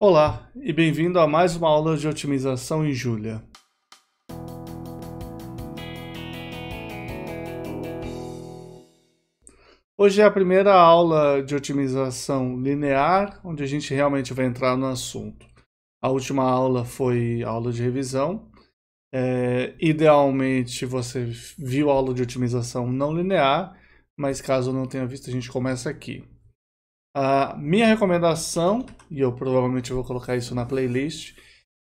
Olá e bem-vindo a mais uma aula de otimização em Julia. Hoje é a primeira aula de otimização linear, onde a gente realmente vai entrar no assunto. A última aula foi aula de revisão. É, idealmente você viu a aula de otimização não linear, mas caso não tenha visto, a gente começa aqui. A minha recomendação, e eu provavelmente vou colocar isso na playlist,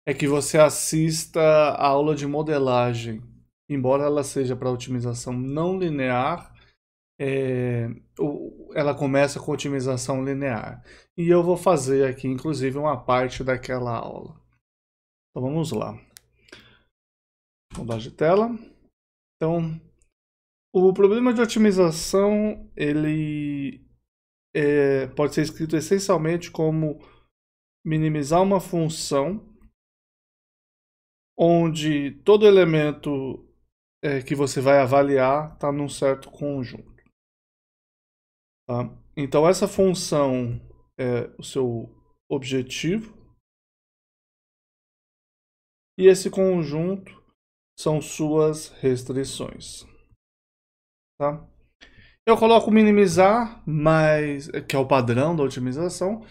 é que você assista a aula de modelagem. Embora ela seja para otimização não linear, é, ela começa com otimização linear. E eu vou fazer aqui, inclusive, uma parte daquela aula. Então vamos lá. Mudar de tela. Então, o problema de otimização, ele é, pode ser escrito essencialmente como minimizar uma função onde todo elemento é, que você vai avaliar está num certo conjunto. Tá? Então essa função é o seu objetivo e esse conjunto são suas restrições. Tá? Eu coloco minimizar, mas que é o padrão da otimização,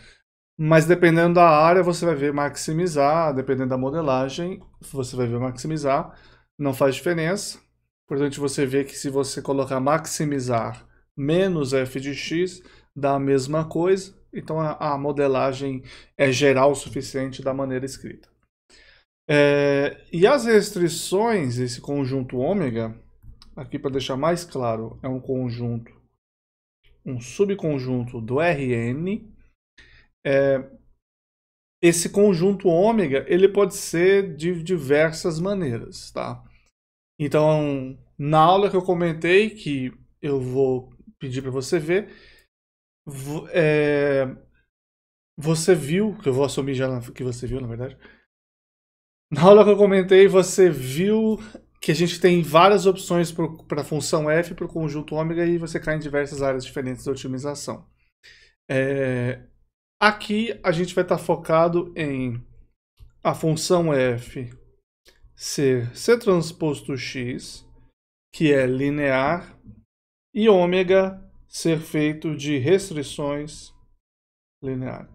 mas dependendo da área você vai ver maximizar, dependendo da modelagem você vai ver maximizar, não faz diferença. Importante você ver que se você colocar maximizar menos f de x, dá a mesma coisa, então a, a modelagem é geral o suficiente da maneira escrita. É, e as restrições, esse conjunto ômega, aqui para deixar mais claro, é um conjunto, um subconjunto do Rn. É, esse conjunto ômega ele pode ser de diversas maneiras, tá? Então, na aula que eu comentei, que eu vou pedir para você ver, é, você viu, que eu vou assumir já que você viu, na verdade. Na aula que eu comentei, você viu que a gente tem várias opções para a função f para o conjunto ômega e você cai em diversas áreas diferentes da otimização. É, aqui a gente vai estar tá focado em a função f ser c transposto x, que é linear, e ômega ser feito de restrições lineares.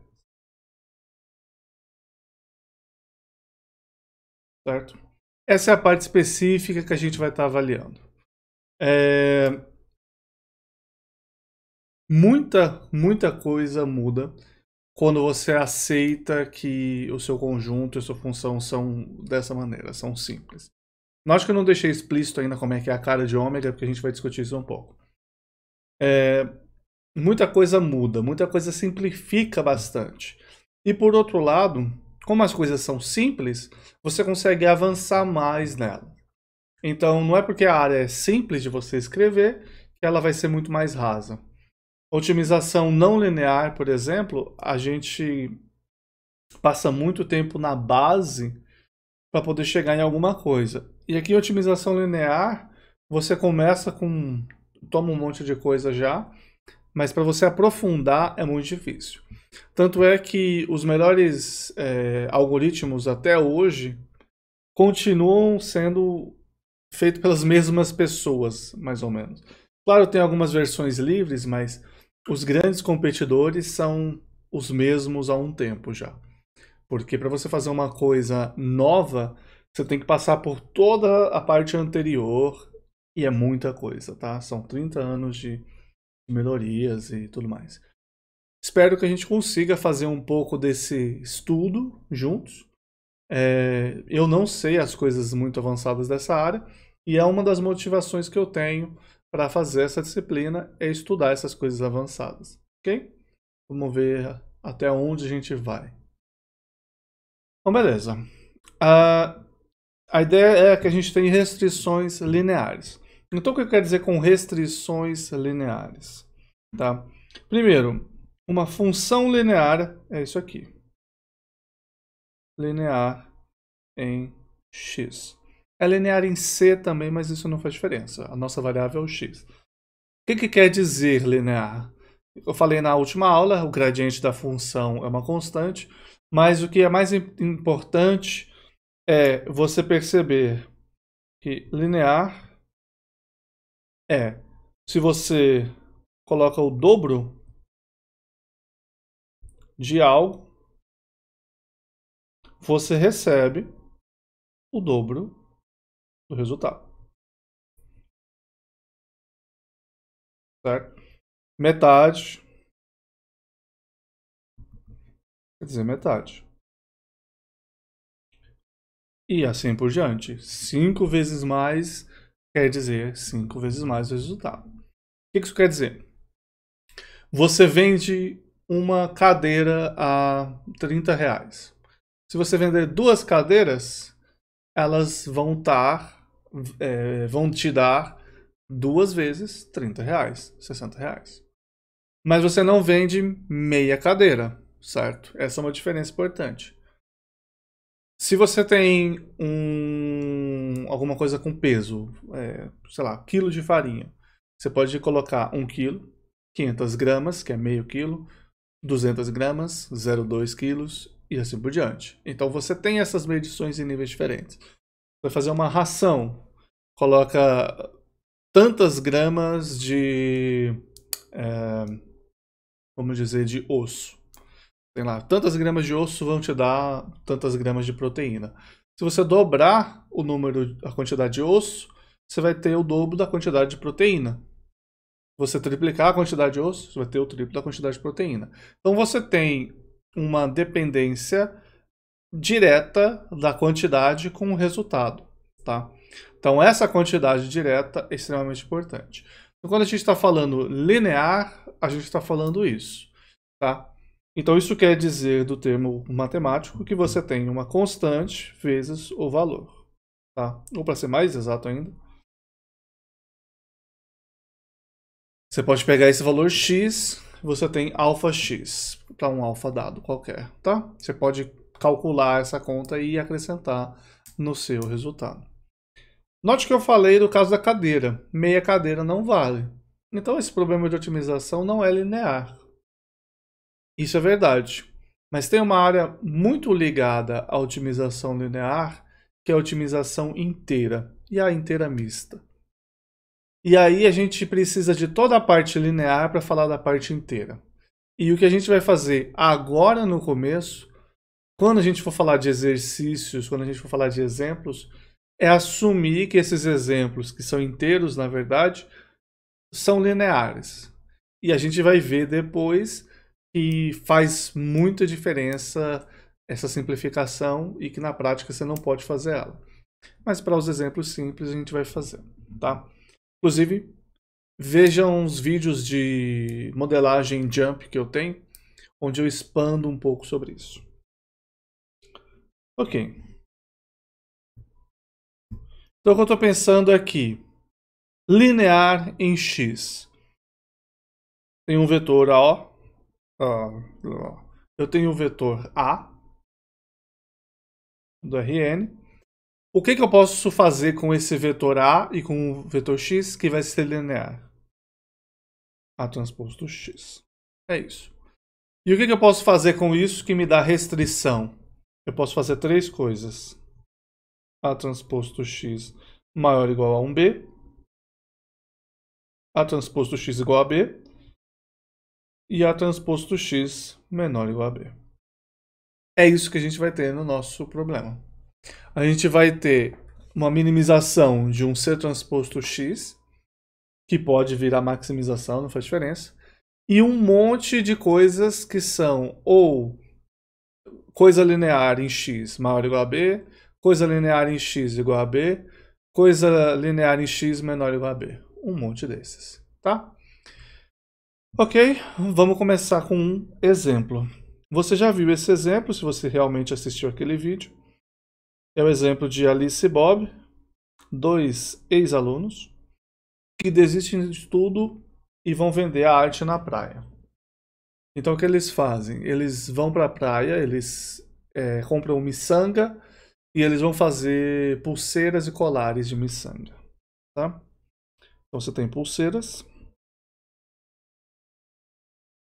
Certo? Essa é a parte específica que a gente vai estar avaliando. É... Muita, muita coisa muda quando você aceita que o seu conjunto e sua função são dessa maneira, são simples. Acho que eu não deixei explícito ainda como é que é a cara de ômega, porque a gente vai discutir isso um pouco. É... Muita coisa muda, muita coisa simplifica bastante. E por outro lado, como as coisas são simples, você consegue avançar mais nela. Então, não é porque a área é simples de você escrever que ela vai ser muito mais rasa. Otimização não linear, por exemplo, a gente passa muito tempo na base para poder chegar em alguma coisa. E aqui, otimização linear, você começa com. toma um monte de coisa já, mas para você aprofundar é muito difícil. Tanto é que os melhores é, algoritmos até hoje continuam sendo feitos pelas mesmas pessoas, mais ou menos. Claro, tem algumas versões livres, mas os grandes competidores são os mesmos há um tempo já. Porque para você fazer uma coisa nova, você tem que passar por toda a parte anterior e é muita coisa, tá? São 30 anos de melhorias e tudo mais. Espero que a gente consiga fazer um pouco desse estudo juntos. É, eu não sei as coisas muito avançadas dessa área e é uma das motivações que eu tenho para fazer essa disciplina é estudar essas coisas avançadas, ok? Vamos ver até onde a gente vai. Bom, beleza. Uh, a ideia é que a gente tem restrições lineares. Então, o que eu quero dizer com restrições lineares? Tá? Primeiro, uma função linear é isso aqui. Linear em x. É linear em c também, mas isso não faz diferença. A nossa variável é o x. O que, que quer dizer linear? Eu falei na última aula, o gradiente da função é uma constante. Mas o que é mais importante é você perceber que linear é se você coloca o dobro de algo, você recebe o dobro do resultado. Certo? Metade. Quer dizer, metade. E assim por diante. Cinco vezes mais quer dizer cinco vezes mais o resultado. O que isso quer dizer? Você vende uma cadeira a 30 reais. Se você vender duas cadeiras, elas vão estar, é, vão te dar duas vezes 30 reais, 60 reais. Mas você não vende meia cadeira, certo? Essa é uma diferença importante. Se você tem um, alguma coisa com peso, é, sei lá, quilo de farinha, você pode colocar um quilo, 500 gramas, que é meio quilo, 200 gramas, 0,2 quilos e assim por diante. Então você tem essas medições em níveis diferentes. Vai fazer uma ração, coloca tantas gramas de, é, vamos dizer, de osso sei lá, tantas gramas de osso vão te dar tantas gramas de proteína. Se você dobrar o número, a quantidade de osso, você vai ter o dobro da quantidade de proteína. Você triplicar a quantidade de osso, você vai ter o triplo da quantidade de proteína. Então você tem uma dependência direta da quantidade com o resultado, tá? Então essa quantidade direta é extremamente importante. Então, quando a gente está falando linear, a gente está falando isso, tá? Então isso quer dizer do termo matemático que você tem uma constante vezes o valor. Tá? Ou para ser mais exato ainda, você pode pegar esse valor x, você tem alfa x, para um alfa dado qualquer. Tá? Você pode calcular essa conta e acrescentar no seu resultado. Note que eu falei do caso da cadeira. Meia cadeira não vale. Então esse problema de otimização não é linear. Isso é verdade. Mas tem uma área muito ligada à otimização linear, que é a otimização inteira e a inteira mista. E aí a gente precisa de toda a parte linear para falar da parte inteira. E o que a gente vai fazer agora no começo, quando a gente for falar de exercícios, quando a gente for falar de exemplos, é assumir que esses exemplos, que são inteiros na verdade, são lineares. E a gente vai ver depois que faz muita diferença essa simplificação e que na prática você não pode fazer ela. Mas para os exemplos simples a gente vai fazer, tá? Inclusive, vejam os vídeos de modelagem jump que eu tenho, onde eu expando um pouco sobre isso. Ok. Então o que eu estou pensando aqui, linear em x. Tem um vetor O, eu tenho o vetor A do Rn. O que, que eu posso fazer com esse vetor A e com o vetor x que vai ser linear? A transposto x. É isso. E o que, que eu posso fazer com isso que me dá restrição? Eu posso fazer três coisas. A transposto x maior ou igual a 1b. A transposto x igual a b e A transposto x menor ou igual a B. É isso que a gente vai ter no nosso problema. A gente vai ter uma minimização de um C transposto x, que pode virar maximização, não faz diferença, e um monte de coisas que são ou coisa linear em x maior ou igual a b, coisa linear em x igual a b, coisa linear em x menor ou igual a b. Um monte desses, tá? Ok, vamos começar com um exemplo. Você já viu esse exemplo, se você realmente assistiu aquele vídeo. É o exemplo de Alice e Bob, dois ex-alunos, que desistem de tudo e vão vender a arte na praia. Então o que eles fazem? Eles vão para a praia, eles é, compram miçanga e eles vão fazer pulseiras e colares de miçanga. Tá? Então você tem pulseiras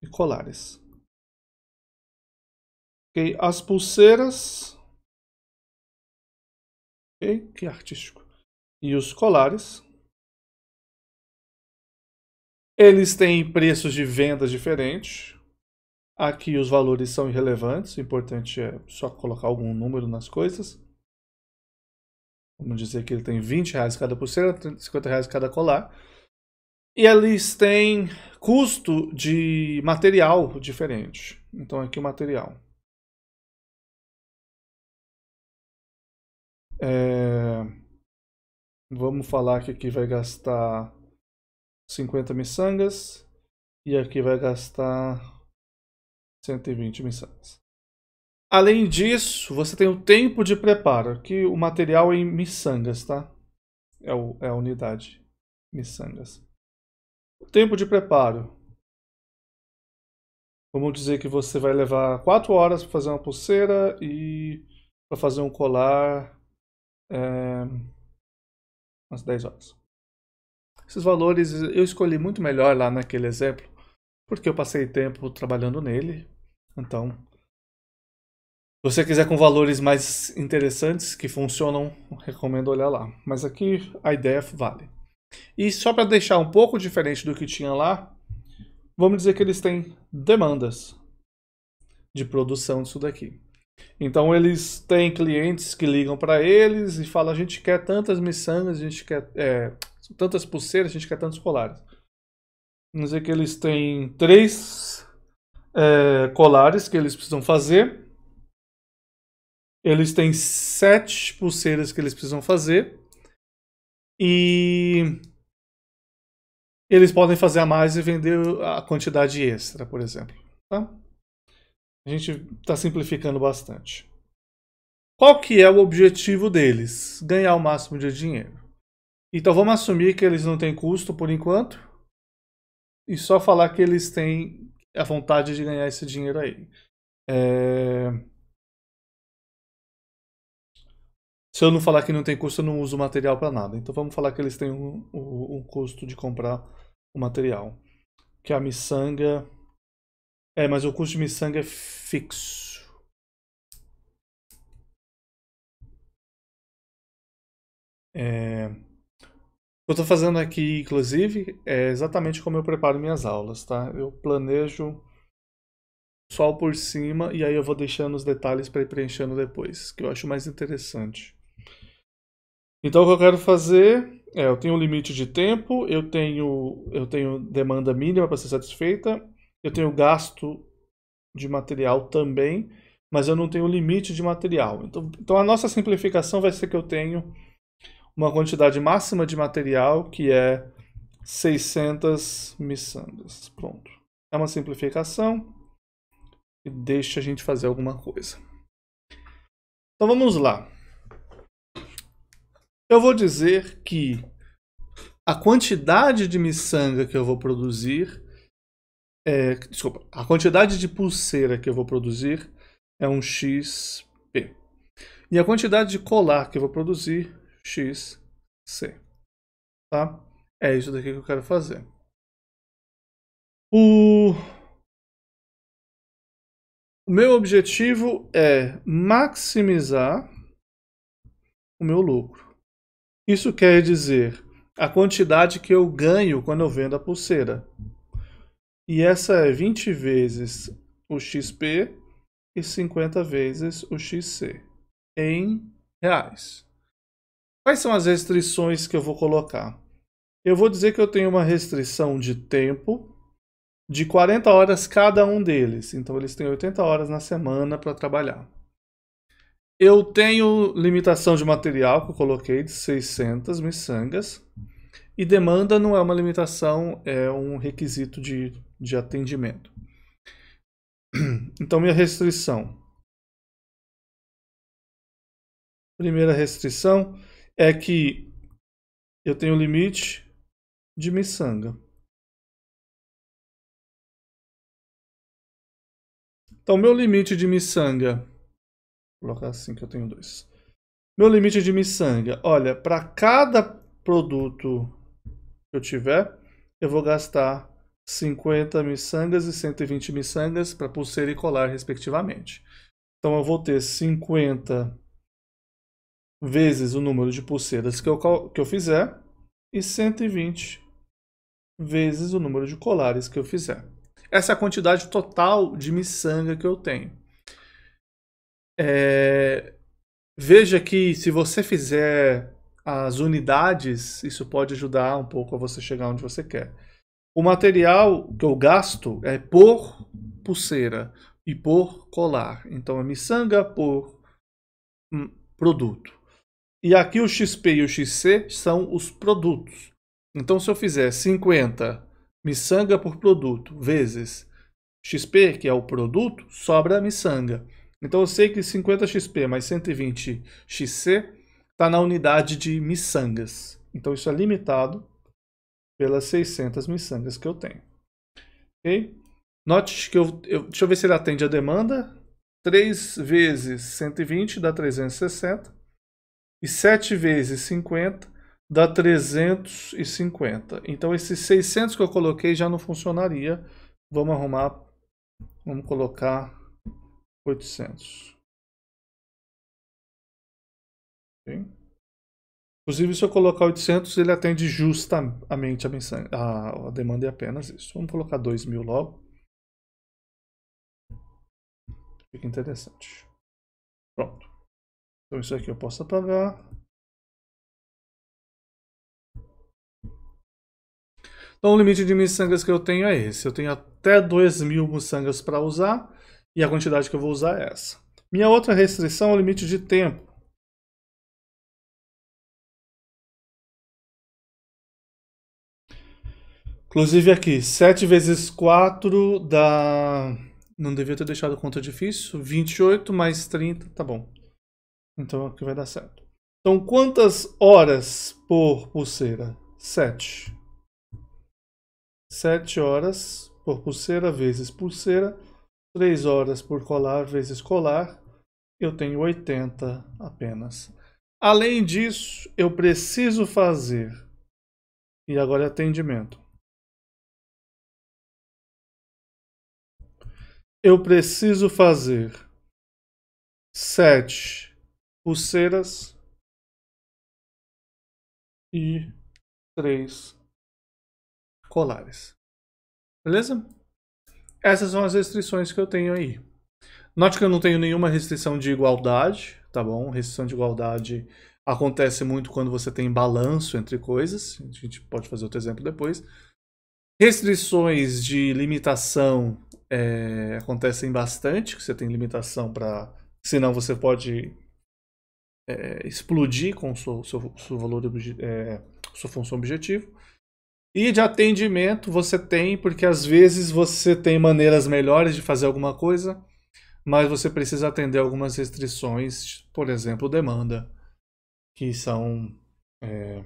e colares. Ok, as pulseiras. Ok, que artístico. E os colares. Eles têm preços de venda diferentes. Aqui os valores são irrelevantes, o importante é só colocar algum número nas coisas. Vamos dizer que ele tem 20 reais cada pulseira, 50 reais cada colar. E eles têm custo de material diferente. Então aqui o material. É... Vamos falar que aqui vai gastar 50 miçangas e aqui vai gastar 120 miçangas. Além disso, você tem o tempo de preparo. Aqui o material é em miçangas, tá? É, o, é a unidade miçangas. O tempo de preparo. Vamos dizer que você vai levar 4 horas para fazer uma pulseira e para fazer um colar é, umas 10 horas. Esses valores eu escolhi muito melhor lá naquele exemplo, porque eu passei tempo trabalhando nele. Então, se você quiser com valores mais interessantes que funcionam, recomendo olhar lá. Mas aqui a ideia vale. E só para deixar um pouco diferente do que tinha lá, vamos dizer que eles têm demandas de produção disso daqui. Então eles têm clientes que ligam para eles e falam: a gente quer tantas miçangas, a gente quer é, tantas pulseiras, a gente quer tantos colares. Vamos dizer que eles têm três é, colares que eles precisam fazer. Eles têm sete pulseiras que eles precisam fazer. E eles podem fazer a mais e vender a quantidade extra, por exemplo. Tá? A gente está simplificando bastante. Qual que é o objetivo deles? Ganhar o máximo de dinheiro. Então vamos assumir que eles não têm custo por enquanto e só falar que eles têm a vontade de ganhar esse dinheiro aí. É... Se eu não falar que não tem custo, eu não uso material para nada. Então vamos falar que eles têm um, um, um custo de comprar o material. Que é a miçanga é, mas o custo de miçanga é fixo. É... O que eu estou fazendo aqui, inclusive, é exatamente como eu preparo minhas aulas, tá? Eu planejo só por cima e aí eu vou deixando os detalhes para ir preenchendo depois, que eu acho mais interessante. Então o que eu quero fazer é, eu tenho um limite de tempo, eu tenho, eu tenho demanda mínima para ser satisfeita eu tenho gasto de material também, mas eu não tenho limite de material. Então, então a nossa simplificação vai ser que eu tenho uma quantidade máxima de material que é 600 miçangas. Pronto. É uma simplificação e deixa a gente fazer alguma coisa. Então vamos lá. Eu vou dizer que a quantidade de miçanga que eu vou produzir é, desculpa, a quantidade de pulseira que eu vou produzir é um XP. E a quantidade de colar que eu vou produzir, XC. Tá? É isso daqui que eu quero fazer. O, o meu objetivo é maximizar o meu lucro. Isso quer dizer a quantidade que eu ganho quando eu vendo a pulseira. E essa é 20 vezes o XP e 50 vezes o XC em reais. Quais são as restrições que eu vou colocar? Eu vou dizer que eu tenho uma restrição de tempo de 40 horas cada um deles. Então eles têm 80 horas na semana para trabalhar. Eu tenho limitação de material que eu coloquei de 600 miçangas. E demanda não é uma limitação, é um requisito de de atendimento. Então, minha restrição. Primeira restrição é que eu tenho limite de miçanga. Então, meu limite de miçanga. Vou colocar assim que eu tenho dois. Meu limite de miçanga. Olha, para cada produto que eu tiver, eu vou gastar 50 miçangas e 120 miçangas para pulseira e colar, respectivamente. Então eu vou ter 50 vezes o número de pulseiras que eu, que eu fizer e 120 vezes o número de colares que eu fizer. Essa é a quantidade total de miçanga que eu tenho. É... Veja que se você fizer as unidades, isso pode ajudar um pouco a você chegar onde você quer. O material que eu gasto é por pulseira e por colar. Então é miçanga por hum, produto. E aqui o XP e o XC são os produtos. Então se eu fizer 50 miçanga por produto vezes XP, que é o produto, sobra miçanga. Então eu sei que 50 XP mais 120 XC está na unidade de miçangas. Então isso é limitado pelas 600 miçangas que eu tenho. Ok? Note que eu, eu, deixa eu ver se ele atende a demanda. 3 vezes 120 dá 360. E 7 vezes 50 dá 350. Então esses 600 que eu coloquei já não funcionaria. Vamos arrumar, vamos colocar 800. Okay. Inclusive, se eu colocar 800, ele atende justamente a, a, a demanda é apenas isso. Vamos colocar 2.000 logo. Fica interessante. Pronto. Então isso aqui eu posso apagar. Então o limite de miçangas que eu tenho é esse. Eu tenho até 2.000 miçangas para usar e a quantidade que eu vou usar é essa. Minha outra restrição é o limite de tempo. Inclusive aqui, 7 vezes 4 dá... Não devia ter deixado conta difícil. 28 mais 30, tá bom. Então aqui vai dar certo. Então quantas horas por pulseira? 7. 7 horas por pulseira vezes pulseira. 3 horas por colar vezes colar. Eu tenho 80 apenas. Além disso, eu preciso fazer. E agora é atendimento eu preciso fazer sete pulseiras e três colares. Beleza? Essas são as restrições que eu tenho aí. Note que eu não tenho nenhuma restrição de igualdade, tá bom? Restrição de igualdade acontece muito quando você tem balanço entre coisas. A gente pode fazer outro exemplo depois. Restrições de limitação é, acontecem bastante, que você tem limitação para. Senão você pode é, explodir com o seu, seu, seu valor, é, sua função objetivo. E de atendimento você tem, porque às vezes você tem maneiras melhores de fazer alguma coisa, mas você precisa atender algumas restrições, por exemplo, demanda, que são. É,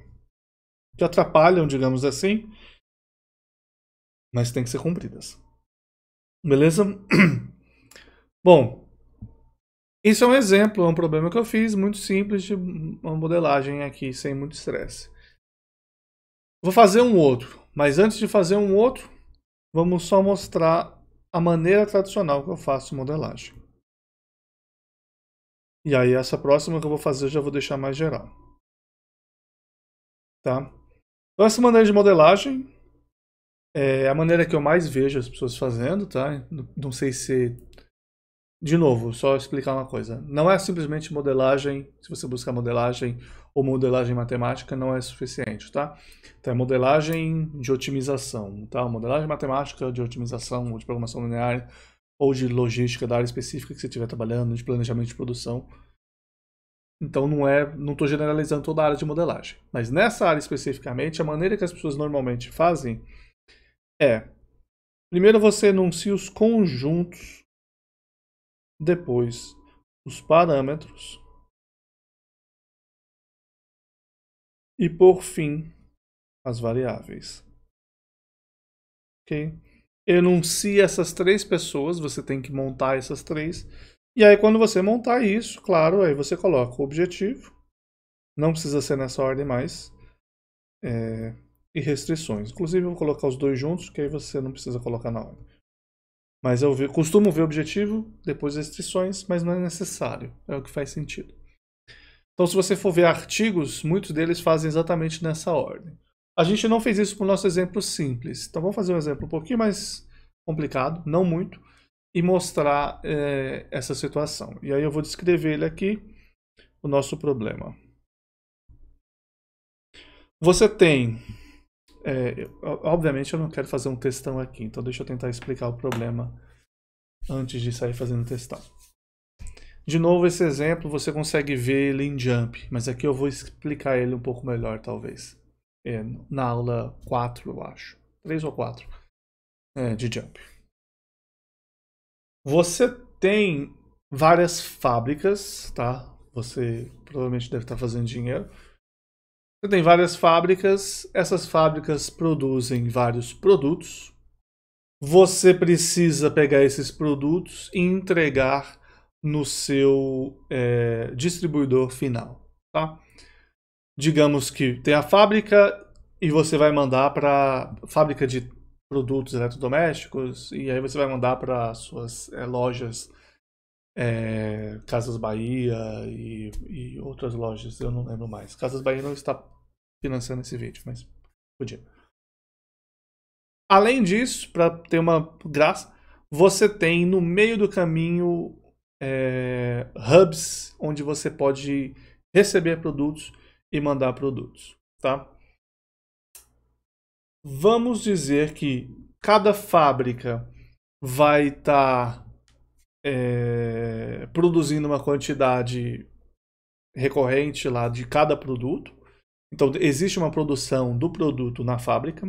que atrapalham, digamos assim, mas tem que ser cumpridas. Beleza? Bom, isso é um exemplo, é um problema que eu fiz muito simples de uma modelagem aqui, sem muito estresse. Vou fazer um outro, mas antes de fazer um outro, vamos só mostrar a maneira tradicional que eu faço modelagem. E aí essa próxima que eu vou fazer eu já vou deixar mais geral. Tá? Então essa maneira de modelagem é a maneira que eu mais vejo as pessoas fazendo, tá? Não sei se. De novo, só explicar uma coisa. Não é simplesmente modelagem, se você buscar modelagem ou modelagem matemática, não é suficiente, tá? Então é modelagem de otimização, tá? Modelagem matemática de otimização ou de programação linear ou de logística da área específica que você estiver trabalhando, de planejamento de produção. Então não é, não estou generalizando toda a área de modelagem, mas nessa área especificamente, a maneira que as pessoas normalmente fazem é: primeiro você enuncia os conjuntos, depois os parâmetros e por fim as variáveis. Ok? Enuncia essas três pessoas, você tem que montar essas três. E aí quando você montar isso, claro, aí você coloca o objetivo. Não precisa ser nessa ordem mais. É, e restrições. Inclusive, eu vou colocar os dois juntos, que aí você não precisa colocar na ordem. Mas eu costumo ver objetivo, depois restrições, mas não é necessário. É o que faz sentido. Então, se você for ver artigos, muitos deles fazem exatamente nessa ordem. A gente não fez isso para o nosso exemplo simples. Então, vamos fazer um exemplo um pouquinho mais complicado, não muito, e mostrar é, essa situação. E aí eu vou descrever ele aqui, o nosso problema. Você tem... É, obviamente eu não quero fazer um testão aqui, então deixa eu tentar explicar o problema antes de sair fazendo testão. De novo, esse exemplo você consegue ver ele em Jump, mas aqui eu vou explicar ele um pouco melhor, talvez. É, na aula 4, eu acho. 3 ou 4 é, de Jump. Você tem várias fábricas, tá? Você provavelmente deve estar fazendo dinheiro. Você tem várias fábricas, essas fábricas produzem vários produtos. Você precisa pegar esses produtos e entregar no seu é, distribuidor final, tá? Digamos que tem a fábrica e você vai mandar para fábrica de produtos eletrodomésticos e aí você vai mandar para suas é, lojas é, Casas Bahia e, e, outras lojas, eu não lembro mais. Casas Bahia não está financiando esse vídeo, mas podia. Além disso, para ter uma graça, você tem no meio do caminho é, hubs onde você pode receber produtos e mandar produtos, tá? Vamos dizer que cada fábrica vai estar tá, é, produzindo uma quantidade recorrente lá de cada produto. Então existe uma produção do produto na fábrica.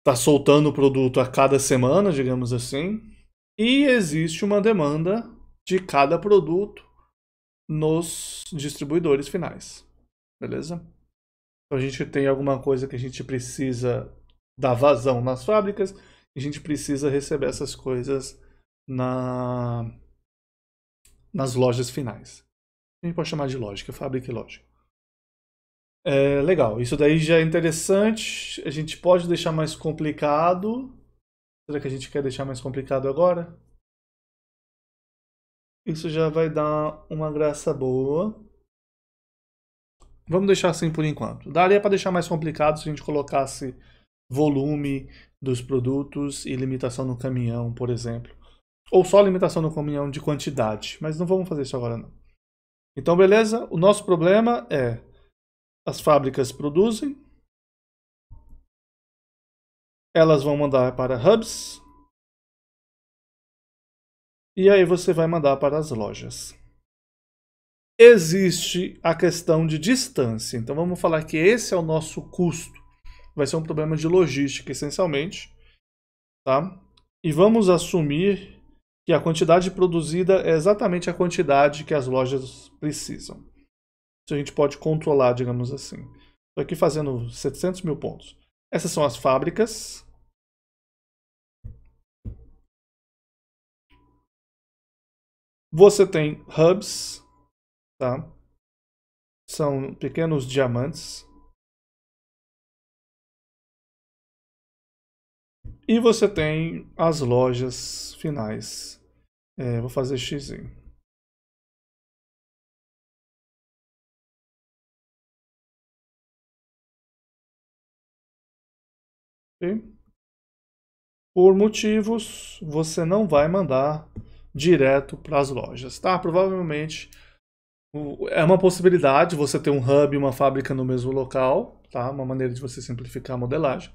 Está soltando o produto a cada semana, digamos assim. E existe uma demanda de cada produto nos distribuidores finais. Beleza? Então a gente tem alguma coisa que a gente precisa dar vazão nas fábricas a gente precisa receber essas coisas na, nas lojas finais. A gente pode chamar de lógica, fábrica e lógica. É, legal, isso daí já é interessante. A gente pode deixar mais complicado Será que a gente quer deixar mais complicado agora? Isso já vai dar uma graça boa. Vamos deixar assim por enquanto. Daria para deixar mais complicado se a gente colocasse volume dos produtos e limitação no caminhão, por exemplo. Ou só limitação no caminhão de quantidade. Mas não vamos fazer isso agora não. Então, beleza? O nosso problema é as fábricas produzem, elas vão mandar para hubs. E aí você vai mandar para as lojas. Existe a questão de distância. Então vamos falar que esse é o nosso custo. Vai ser um problema de logística, essencialmente. Tá? E vamos assumir que a quantidade produzida é exatamente a quantidade que as lojas precisam. Isso a gente pode controlar, digamos assim. Estou aqui fazendo 700 mil pontos. Essas são as fábricas. Você tem hubs, tá? São pequenos diamantes. E você tem as lojas finais. É, vou fazer X. Por motivos, você não vai mandar direto para as lojas, tá? Provavelmente é uma possibilidade você ter um hub e uma fábrica no mesmo local, tá? Uma maneira de você simplificar a modelagem.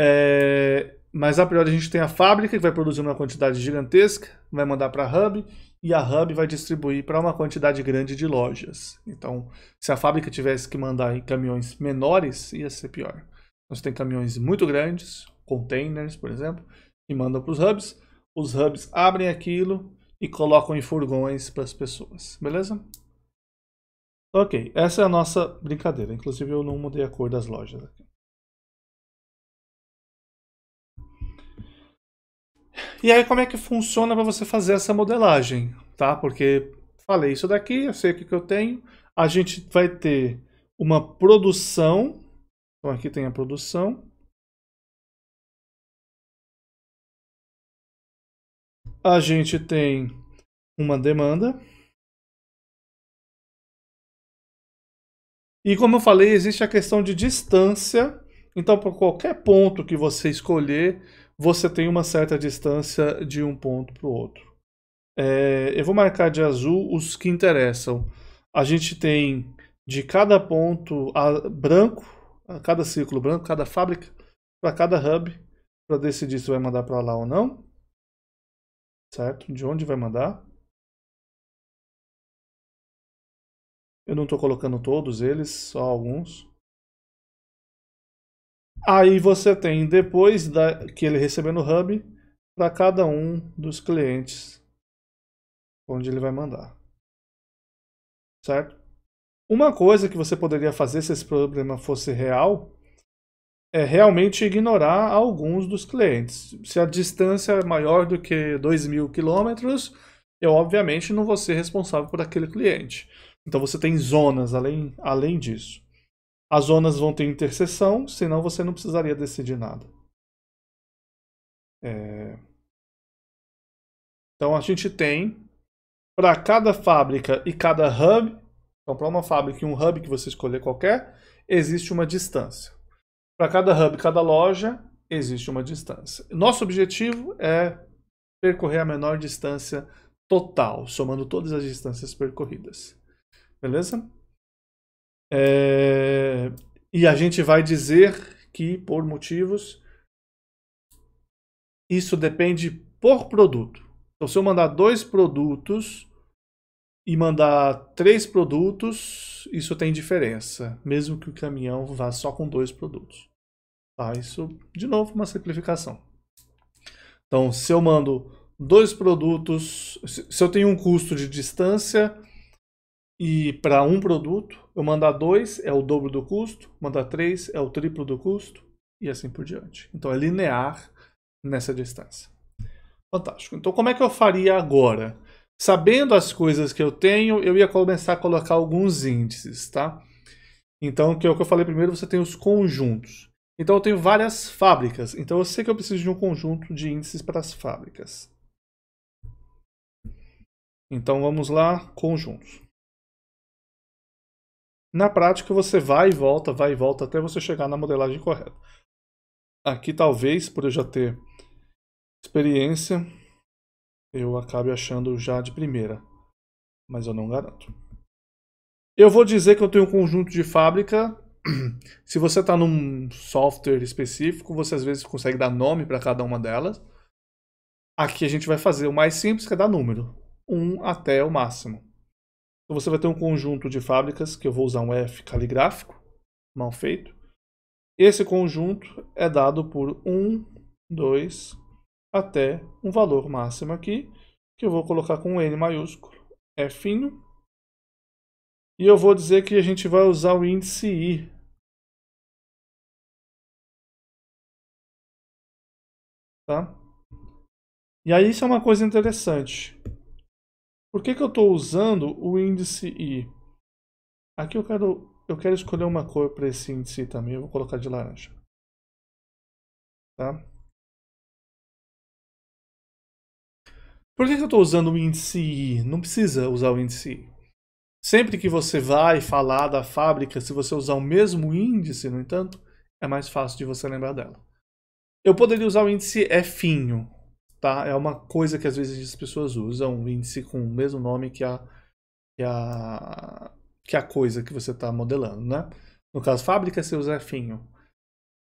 É... Mas a priori a gente tem a fábrica que vai produzir uma quantidade gigantesca, vai mandar para a hub e a hub vai distribuir para uma quantidade grande de lojas. Então, se a fábrica tivesse que mandar em caminhões menores, ia ser pior. Você tem caminhões muito grandes, containers, por exemplo, e mandam para os hubs. Os hubs abrem aquilo e colocam em furgões para as pessoas, beleza? Ok, essa é a nossa brincadeira. Inclusive eu não mudei a cor das lojas aqui. E aí como é que funciona para você fazer essa modelagem, tá? Porque falei isso daqui, eu sei o que, que eu tenho. A gente vai ter uma produção então aqui tem a produção. a gente tem uma demanda. E como eu falei, existe a questão de distância. Então, por qualquer ponto que você escolher, você tem uma certa distância de um ponto para o outro. É, eu vou marcar de azul os que interessam. A gente tem de cada ponto a, branco, a cada círculo branco, cada fábrica, para cada hub, para decidir se vai mandar para lá ou não. Certo? De onde vai mandar. Eu não estou colocando todos eles, só alguns. Aí você tem, depois da, que ele receber no hub, para cada um dos clientes onde ele vai mandar. Certo? Uma coisa que você poderia fazer se esse problema fosse real é realmente ignorar alguns dos clientes. Se a distância é maior do que 2 mil quilômetros, eu obviamente não vou ser responsável por aquele cliente. Então você tem zonas além, além disso. As zonas vão ter interseção, senão você não precisaria decidir nada. É... Então a gente tem para cada fábrica e cada hub, então para uma fábrica e um hub que você escolher qualquer, existe uma distância. Para cada hub e cada loja, existe uma distância. Nosso objetivo é percorrer a menor distância total, somando todas as distâncias percorridas. Beleza? É... E a gente vai dizer que, por motivos, isso depende por produto. Então, se eu mandar dois produtos e mandar três produtos, isso tem diferença, mesmo que o caminhão vá só com dois produtos. Tá? Isso, de novo, uma simplificação. Então, se eu mando dois produtos, se eu tenho um custo de distância e para um produto, eu mandar dois é o dobro do custo, mandar três é o triplo do custo e assim por diante. Então é linear nessa distância. Fantástico. Então como é que eu faria agora? Sabendo as coisas que eu tenho, eu ia começar a colocar alguns índices, tá? Então, que é o que eu falei primeiro, você tem os conjuntos. Então, eu tenho várias fábricas. Então, eu sei que eu preciso de um conjunto de índices para as fábricas. Então, vamos lá, conjuntos. Na prática, você vai e volta, vai e volta, até você chegar na modelagem correta. Aqui, talvez, por eu já ter experiência, eu acabe achando já de primeira, mas eu não garanto. Eu vou dizer que eu tenho um conjunto de fábrica. Se você está num software específico, você às vezes consegue dar nome para cada uma delas. Aqui a gente vai fazer o mais simples, que é dar número. 1 até o máximo. Então você vai ter um conjunto de fábricas, que eu vou usar um F caligráfico, mal feito. Esse conjunto é dado por 1, 2, até um valor máximo aqui, que eu vou colocar com N maiúsculo, é fino. E eu vou dizer que a gente vai usar o índice I. Tá? E aí isso é uma coisa interessante. Por que, que eu estou usando o índice I? Aqui eu quero, eu quero escolher uma cor para esse índice também. Eu vou colocar de laranja. Tá? Por que, que eu estou usando o índice I? Não precisa usar o índice I. Sempre que você vai falar da fábrica, se você usar o mesmo índice, no entanto, é mais fácil de você lembrar dela. Eu poderia usar o índice Finho, tá? É uma coisa que às vezes as pessoas usam, o índice com o mesmo nome que a, que a, que a coisa que você está modelando, né? No caso, fábrica, você usa Finho.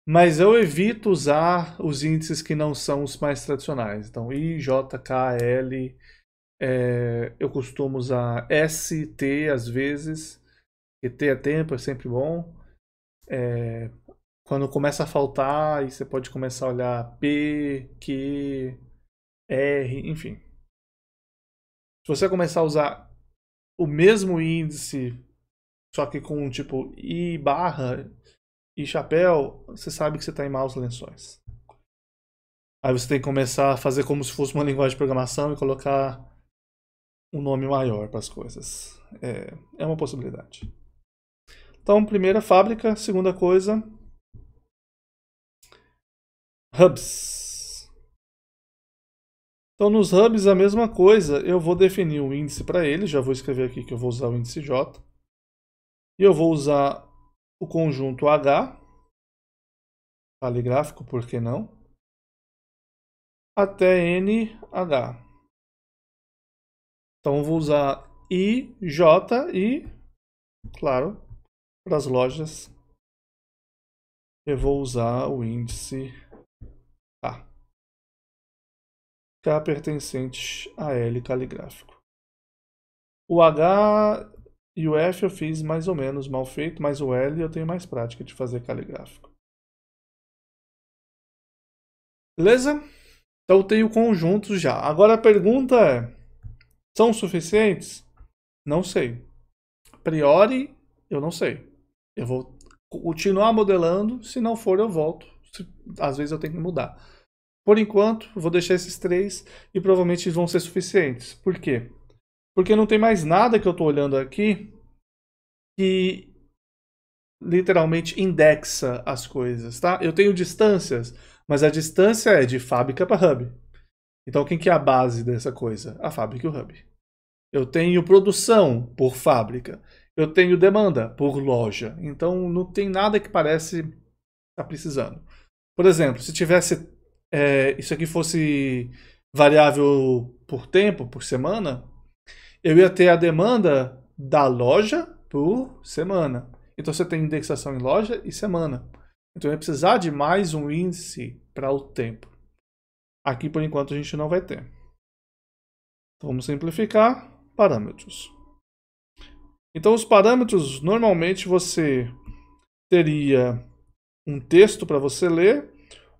Mas eu evito usar os índices que não são os mais tradicionais. Então, I, J, K, L. É, eu costumo usar S, T às vezes. E T é tempo, é sempre bom. É, quando começa a faltar, aí você pode começar a olhar P, Q, R, enfim. Se você começar a usar o mesmo índice, só que com tipo I barra, e chapéu, você sabe que você está em maus lençóis. Aí você tem que começar a fazer como se fosse uma linguagem de programação e colocar um nome maior para as coisas. É, é uma possibilidade. Então, primeira fábrica, segunda coisa, hubs. Então, nos hubs, a mesma coisa. Eu vou definir um índice para ele. Já vou escrever aqui que eu vou usar o índice J. E eu vou usar o conjunto H. Caligráfico, por que não? Até NH. Então, vou usar I, J e, claro, para as lojas, eu vou usar o índice K. K pertencente a L caligráfico. O H e o F eu fiz mais ou menos mal feito, mas o L eu tenho mais prática de fazer caligráfico. Beleza? Então eu tenho conjuntos já. Agora a pergunta é: são suficientes? Não sei. A priori, eu não sei. Eu vou continuar modelando, se não for eu volto. Às vezes eu tenho que mudar. Por enquanto, vou deixar esses três e provavelmente vão ser suficientes. Por quê? Porque não tem mais nada que eu estou olhando aqui que literalmente indexa as coisas, tá? Eu tenho distâncias, mas a distância é de fábrica para hub. Então quem que é a base dessa coisa? A fábrica e o hub. Eu tenho produção por fábrica. Eu tenho demanda por loja. Então não tem nada que parece estar tá precisando. Por exemplo, se tivesse é, isso aqui fosse variável por tempo, por semana, eu ia ter a demanda da loja por semana. Então você tem indexação em loja e semana. Então eu ia precisar de mais um índice para o tempo. Aqui por enquanto a gente não vai ter. Então, vamos simplificar parâmetros. Então os parâmetros normalmente você teria um texto para você ler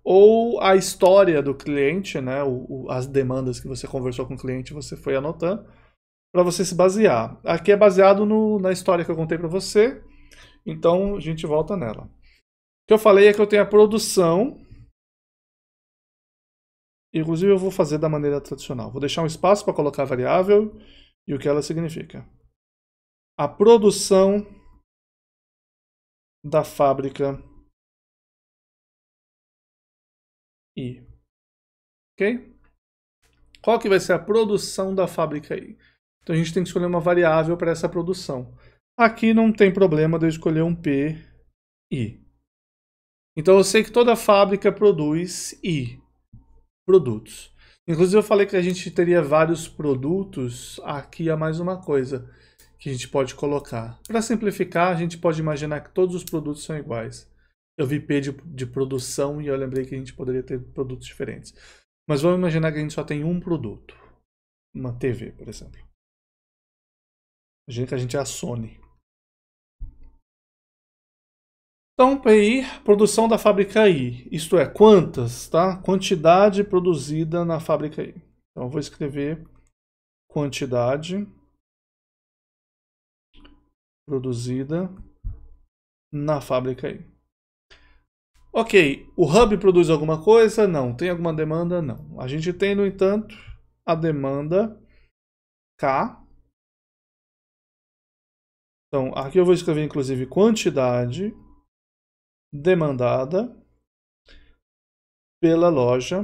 ou a história do cliente, né, o, o, as demandas que você conversou com o cliente, você foi anotando, para você se basear. Aqui é baseado no, na história que eu contei para você, então a gente volta nela. O que eu falei é que eu tenho a produção, inclusive eu vou fazer da maneira tradicional. Vou deixar um espaço para colocar a variável e o que ela significa. A produção da fábrica I. Ok? Qual que vai ser a produção da fábrica I? Então a gente tem que escolher uma variável para essa produção. Aqui não tem problema de eu escolher um P I. Então eu sei que toda fábrica produz I, produtos. Inclusive eu falei que a gente teria vários produtos, aqui há mais uma coisa que a gente pode colocar. Para simplificar, a gente pode imaginar que todos os produtos são iguais eu vi P de, de produção e eu lembrei que a gente poderia ter produtos diferentes. Mas vamos imaginar que a gente só tem um produto. Uma TV, por exemplo. Imagina que a gente é a Sony. Então, PI, produção da fábrica I. Isto é, quantas, tá? Quantidade produzida na fábrica I. Então, eu vou escrever quantidade produzida na fábrica I. Ok, o hub produz alguma coisa? Não. Tem alguma demanda? Não. A gente tem, no entanto, a demanda K. Então, aqui eu vou escrever, inclusive, quantidade demandada pela loja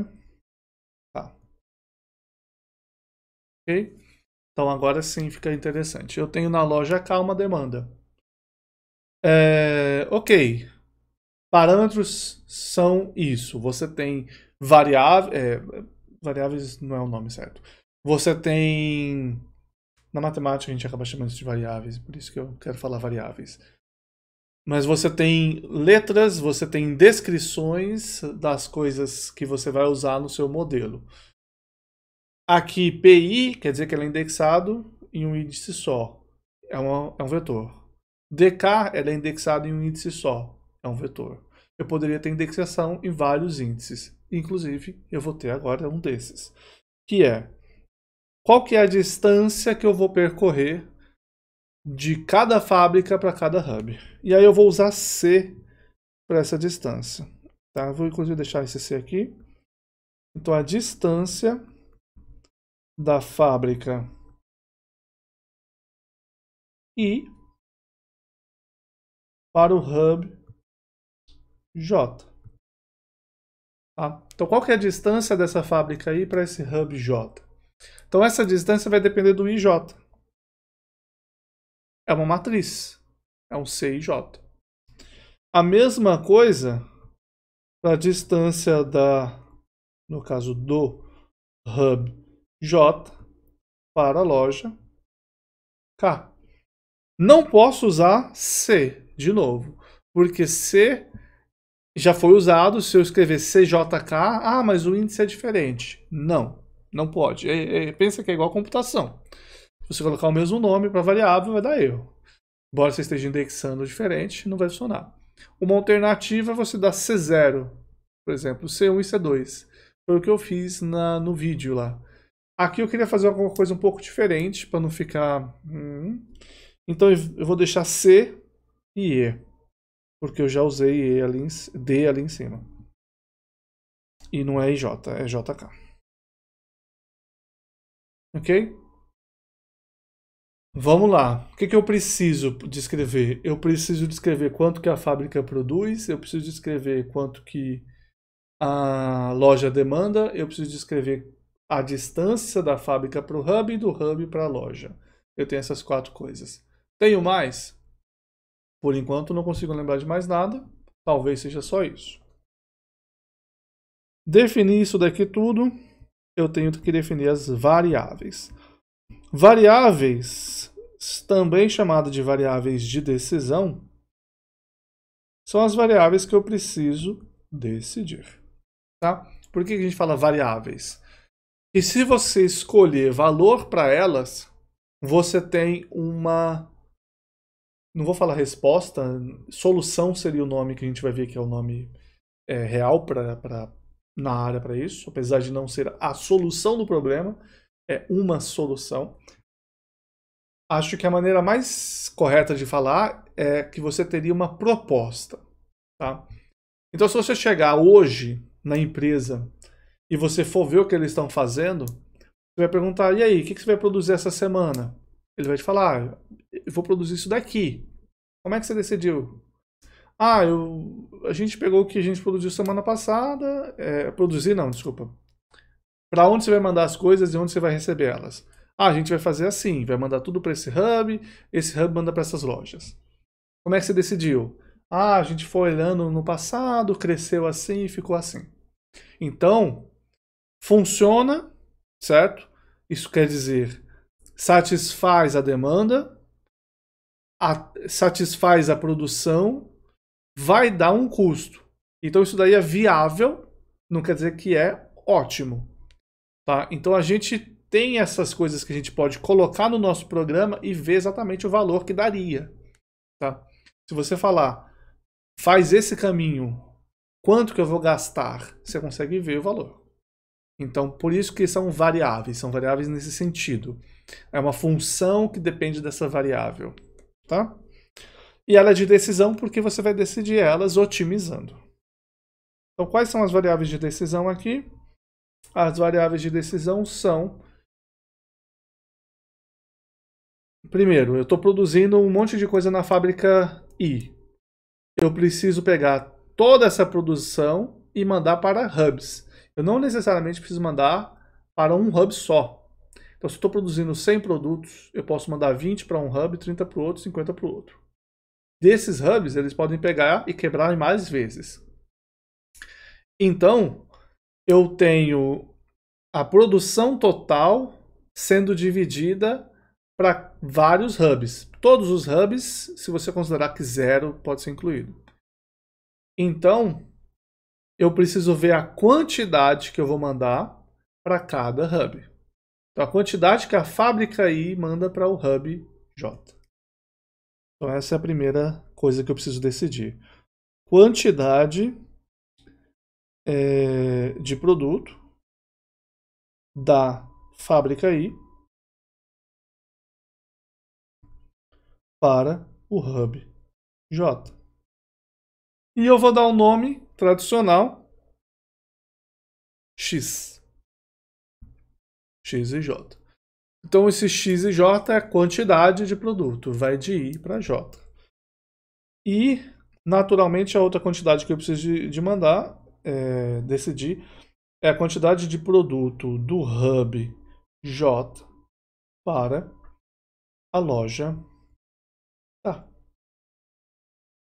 K. Ok? Então, agora sim fica interessante. Eu tenho na loja K uma demanda. É, ok, Parâmetros são isso. Você tem variáveis. É, variáveis não é o nome certo. Você tem. Na matemática a gente acaba chamando isso de variáveis, por isso que eu quero falar variáveis. Mas você tem letras, você tem descrições das coisas que você vai usar no seu modelo. Aqui, PI quer dizer que ele é indexado em um índice só. É, uma, é um vetor. DK é indexado em um índice só é um vetor. Eu poderia ter indexação em vários índices. Inclusive, eu vou ter agora um desses. Que é, qual que é a distância que eu vou percorrer de cada fábrica para cada hub. E aí eu vou usar C para essa distância. Tá? vou inclusive deixar esse C aqui. Então a distância da fábrica I para o hub J. Tá? Então, qual que é a distância dessa fábrica aí para esse hub J? Então, essa distância vai depender do IJ. É uma matriz. É um CIJ. A mesma coisa para a distância da, no caso do hub J para a loja K. Não posso usar C de novo, porque C já foi usado. Se eu escrever CJK, ah, mas o índice é diferente. Não, não pode. É, é, pensa que é igual a computação. Se você colocar o mesmo nome para variável, vai dar erro. Embora você esteja indexando diferente, não vai funcionar. Uma alternativa é você dar C0, por exemplo, C1 e C2. Foi o que eu fiz na, no vídeo lá. Aqui eu queria fazer alguma coisa um pouco diferente para não ficar. Hum. Então eu vou deixar C e E, porque eu já usei E ali em, D ali em cima. E não é IJ, é JK. Ok? Vamos lá. O que, que eu preciso descrever? Eu preciso descrever quanto que a fábrica produz, eu preciso descrever quanto que a loja demanda, eu preciso descrever a distância da fábrica para o hub e do hub para a loja. Eu tenho essas quatro coisas. Tenho mais? Por enquanto não consigo lembrar de mais nada. Talvez seja só isso. Definir isso daqui tudo, eu tenho que definir as variáveis. Variáveis, também chamadas de variáveis de decisão, são as variáveis que eu preciso decidir. Tá? Por que a gente fala variáveis? E se você escolher valor para elas, você tem uma. Não vou falar resposta, solução seria o nome que a gente vai ver que é o nome é, real pra, pra, na área para isso, apesar de não ser a solução do problema, é uma solução. Acho que a maneira mais correta de falar é que você teria uma proposta. Tá? Então, se você chegar hoje na empresa e você for ver o que eles estão fazendo, você vai perguntar: e aí, o que você vai produzir essa semana? Ele vai te falar: ah, vou produzir isso daqui. Como é que você decidiu? Ah, eu, a gente pegou o que a gente produziu semana passada. É, produzir, não, desculpa para onde você vai mandar as coisas e onde você vai receber elas. Ah, a gente vai fazer assim, vai mandar tudo para esse hub, esse hub manda para essas lojas. Como é que você decidiu? Ah, a gente foi olhando no passado, cresceu assim e ficou assim. Então, funciona, certo? Isso quer dizer, satisfaz a demanda, a, satisfaz a produção, vai dar um custo. Então, isso daí é viável, não quer dizer que é ótimo. Tá? Então a gente tem essas coisas que a gente pode colocar no nosso programa e ver exatamente o valor que daria. Tá? Se você falar, faz esse caminho, quanto que eu vou gastar? Você consegue ver o valor. Então, por isso que são variáveis, são variáveis nesse sentido. É uma função que depende dessa variável. Tá? E ela é de decisão porque você vai decidir elas otimizando. Então, quais são as variáveis de decisão aqui? As variáveis de decisão são. Primeiro, eu estou produzindo um monte de coisa na fábrica I. Eu preciso pegar toda essa produção e mandar para hubs. Eu não necessariamente preciso mandar para um hub só. Então, se estou produzindo 100 produtos, eu posso mandar 20 para um hub, 30 para o outro, 50 para o outro. Desses hubs, eles podem pegar e quebrar mais vezes. Então, eu tenho a produção total sendo dividida para vários hubs. Todos os hubs, se você considerar que zero pode ser incluído. Então, eu preciso ver a quantidade que eu vou mandar para cada hub. Então, a quantidade que a fábrica I manda para o hub J. Então, essa é a primeira coisa que eu preciso decidir. Quantidade é, de produto da fábrica I para o hub J. E eu vou dar um nome tradicional X. X e J. Então esse X e J é a quantidade de produto, vai de I para J. E naturalmente a outra quantidade que eu preciso de, de mandar é, decidir é a quantidade de produto do hub J para a loja K.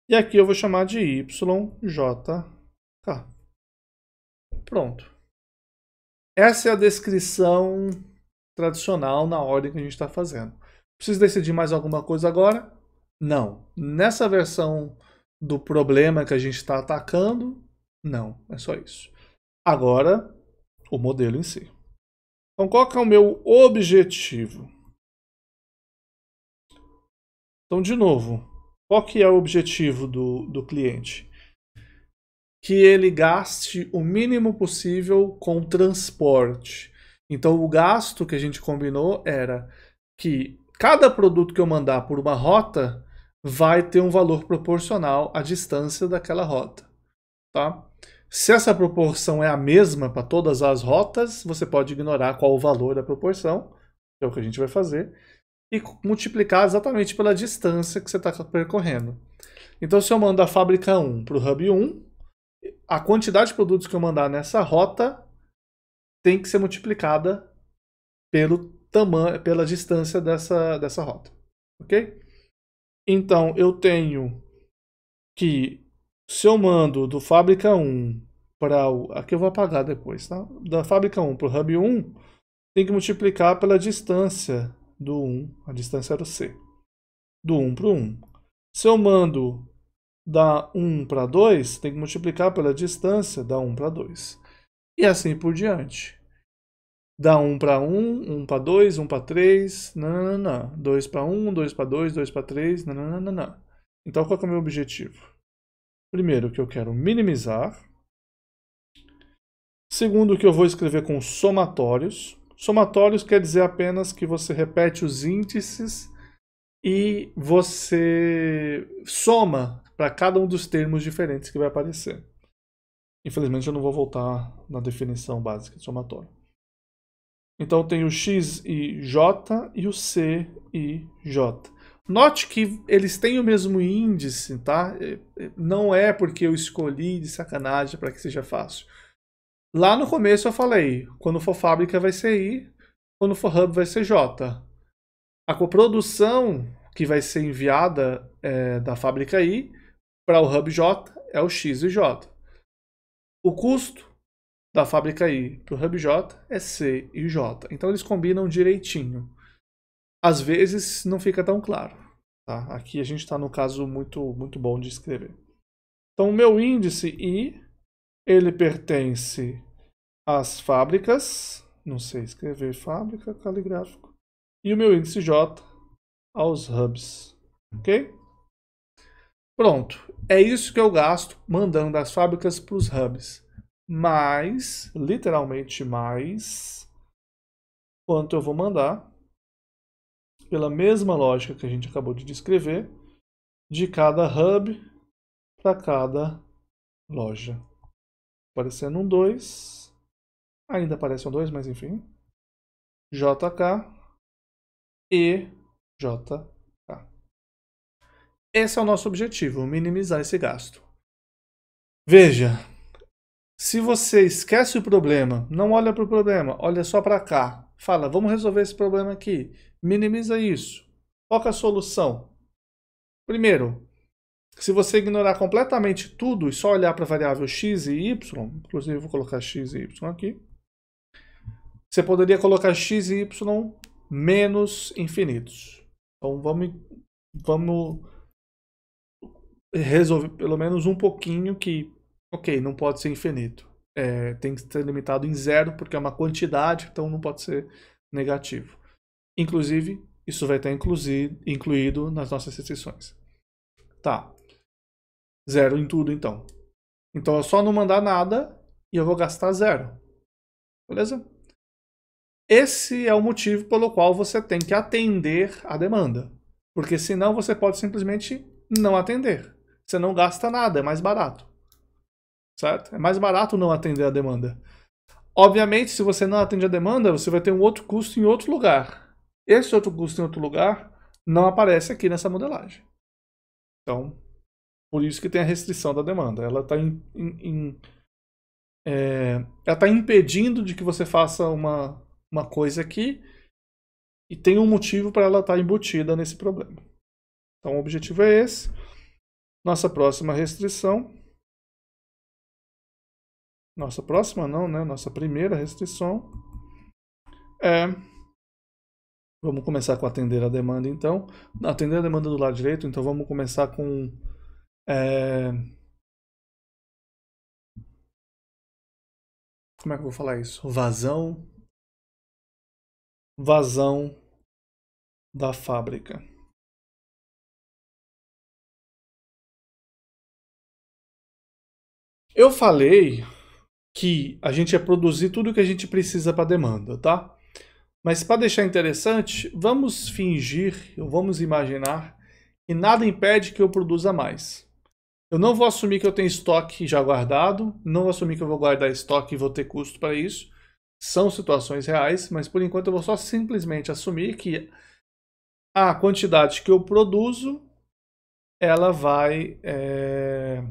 E aqui eu vou chamar de YJK. Pronto. Essa é a descrição tradicional na ordem que a gente está fazendo. Preciso decidir mais alguma coisa agora? Não. Nessa versão do problema que a gente está atacando, não. É só isso. Agora, o modelo em si. Então, qual é o meu objetivo? Então, de novo, qual que é o objetivo do, do cliente? Que ele gaste o mínimo possível com transporte. Então, o gasto que a gente combinou era que cada produto que eu mandar por uma rota vai ter um valor proporcional à distância daquela rota. Tá? Se essa proporção é a mesma para todas as rotas, você pode ignorar qual o valor da proporção, que é o que a gente vai fazer, e multiplicar exatamente pela distância que você está percorrendo. Então, se eu mando a fábrica 1 para o hub 1, a quantidade de produtos que eu mandar nessa rota tem que ser multiplicada pelo tamanho, pela distância dessa, dessa rota. Ok? Então, eu tenho que, se eu mando do fábrica 1 para o. Aqui eu vou apagar depois, tá? Da fábrica 1 para o hub 1, tem que multiplicar pela distância do 1, a distância era o C. Do 1 para o 1. Se eu mando da 1 para 2, tem que multiplicar pela distância da 1 para 2. E assim por diante. Da 1 para 1, 1 para 2, 1 para 3, nananana. 2 para 1, 2 para 2, 2 para 3, nananana. Então qual é o meu objetivo? Primeiro que eu quero minimizar. Segundo que eu vou escrever com somatórios. Somatórios quer dizer apenas que você repete os índices e você soma para cada um dos termos diferentes que vai aparecer. Infelizmente eu não vou voltar na definição básica de somatório. Então tem o x e j e o c e j. Note que eles têm o mesmo índice, tá? É, é, não é porque eu escolhi de sacanagem para que seja fácil. Lá no começo eu falei, quando for fábrica vai ser I, quando for hub vai ser J. A coprodução que vai ser enviada é, da fábrica I para o hub J é o X e J. O custo da fábrica I para o hub J é C e J. Então eles combinam direitinho. Às vezes não fica tão claro. Tá? Aqui a gente está no caso muito, muito bom de escrever. Então o meu índice I ele pertence às fábricas, não sei escrever fábrica, caligráfico, e o meu índice J aos hubs, ok? Pronto, é isso que eu gasto mandando das fábricas para os hubs. Mais, literalmente mais, quanto eu vou mandar, pela mesma lógica que a gente acabou de descrever, de cada hub para cada loja aparecendo um 2. Ainda aparece um 2, mas enfim. JK e JK. Esse é o nosso objetivo, minimizar esse gasto. Veja, se você esquece o problema, não olha para o problema, olha só para cá, fala, vamos resolver esse problema aqui, minimiza isso. Qual é a solução? Primeiro, se você ignorar completamente tudo e só olhar para a variável x e y, inclusive vou colocar x e y aqui, você poderia colocar x e y menos infinitos. Então vamos, vamos resolver pelo menos um pouquinho que, ok, não pode ser infinito. É, tem que ser limitado em zero porque é uma quantidade, então não pode ser negativo. Inclusive, isso vai estar incluído nas nossas restrições. Tá. Zero em tudo, então. Então é só não mandar nada e eu vou gastar zero. Beleza? Esse é o motivo pelo qual você tem que atender a demanda. Porque senão você pode simplesmente não atender. Você não gasta nada, é mais barato. Certo? É mais barato não atender a demanda. Obviamente, se você não atende a demanda, você vai ter um outro custo em outro lugar. Esse outro custo em outro lugar não aparece aqui nessa modelagem. Então, por isso que tem a restrição da demanda. Ela está é, está impedindo de que você faça uma, uma coisa aqui e tem um motivo para ela estar tá embutida nesse problema. Então o objetivo é esse. Nossa próxima restrição. Nossa próxima não, né? Nossa primeira restrição é Vamos começar com atender a demanda, então. Atender a demanda do lado direito, então vamos começar com... É... Como é que eu vou falar isso? Vazão. Vazão da fábrica. Eu falei que a gente ia produzir tudo que a gente precisa para demanda, tá? Mas para deixar interessante, vamos fingir, vamos imaginar que nada impede que eu produza mais. Eu não vou assumir que eu tenho estoque já guardado, não vou assumir que eu vou guardar estoque e vou ter custo para isso. São situações reais, mas por enquanto eu vou só simplesmente assumir que a quantidade que eu produzo, ela vai... É...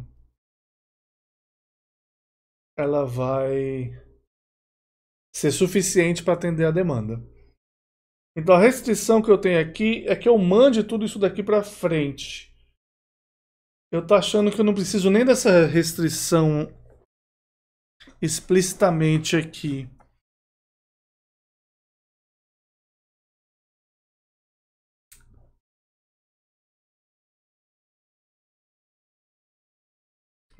Ela vai ser suficiente para atender a demanda. Então a restrição que eu tenho aqui é que eu mande tudo isso daqui para frente. Eu tô achando que eu não preciso nem dessa restrição explicitamente aqui.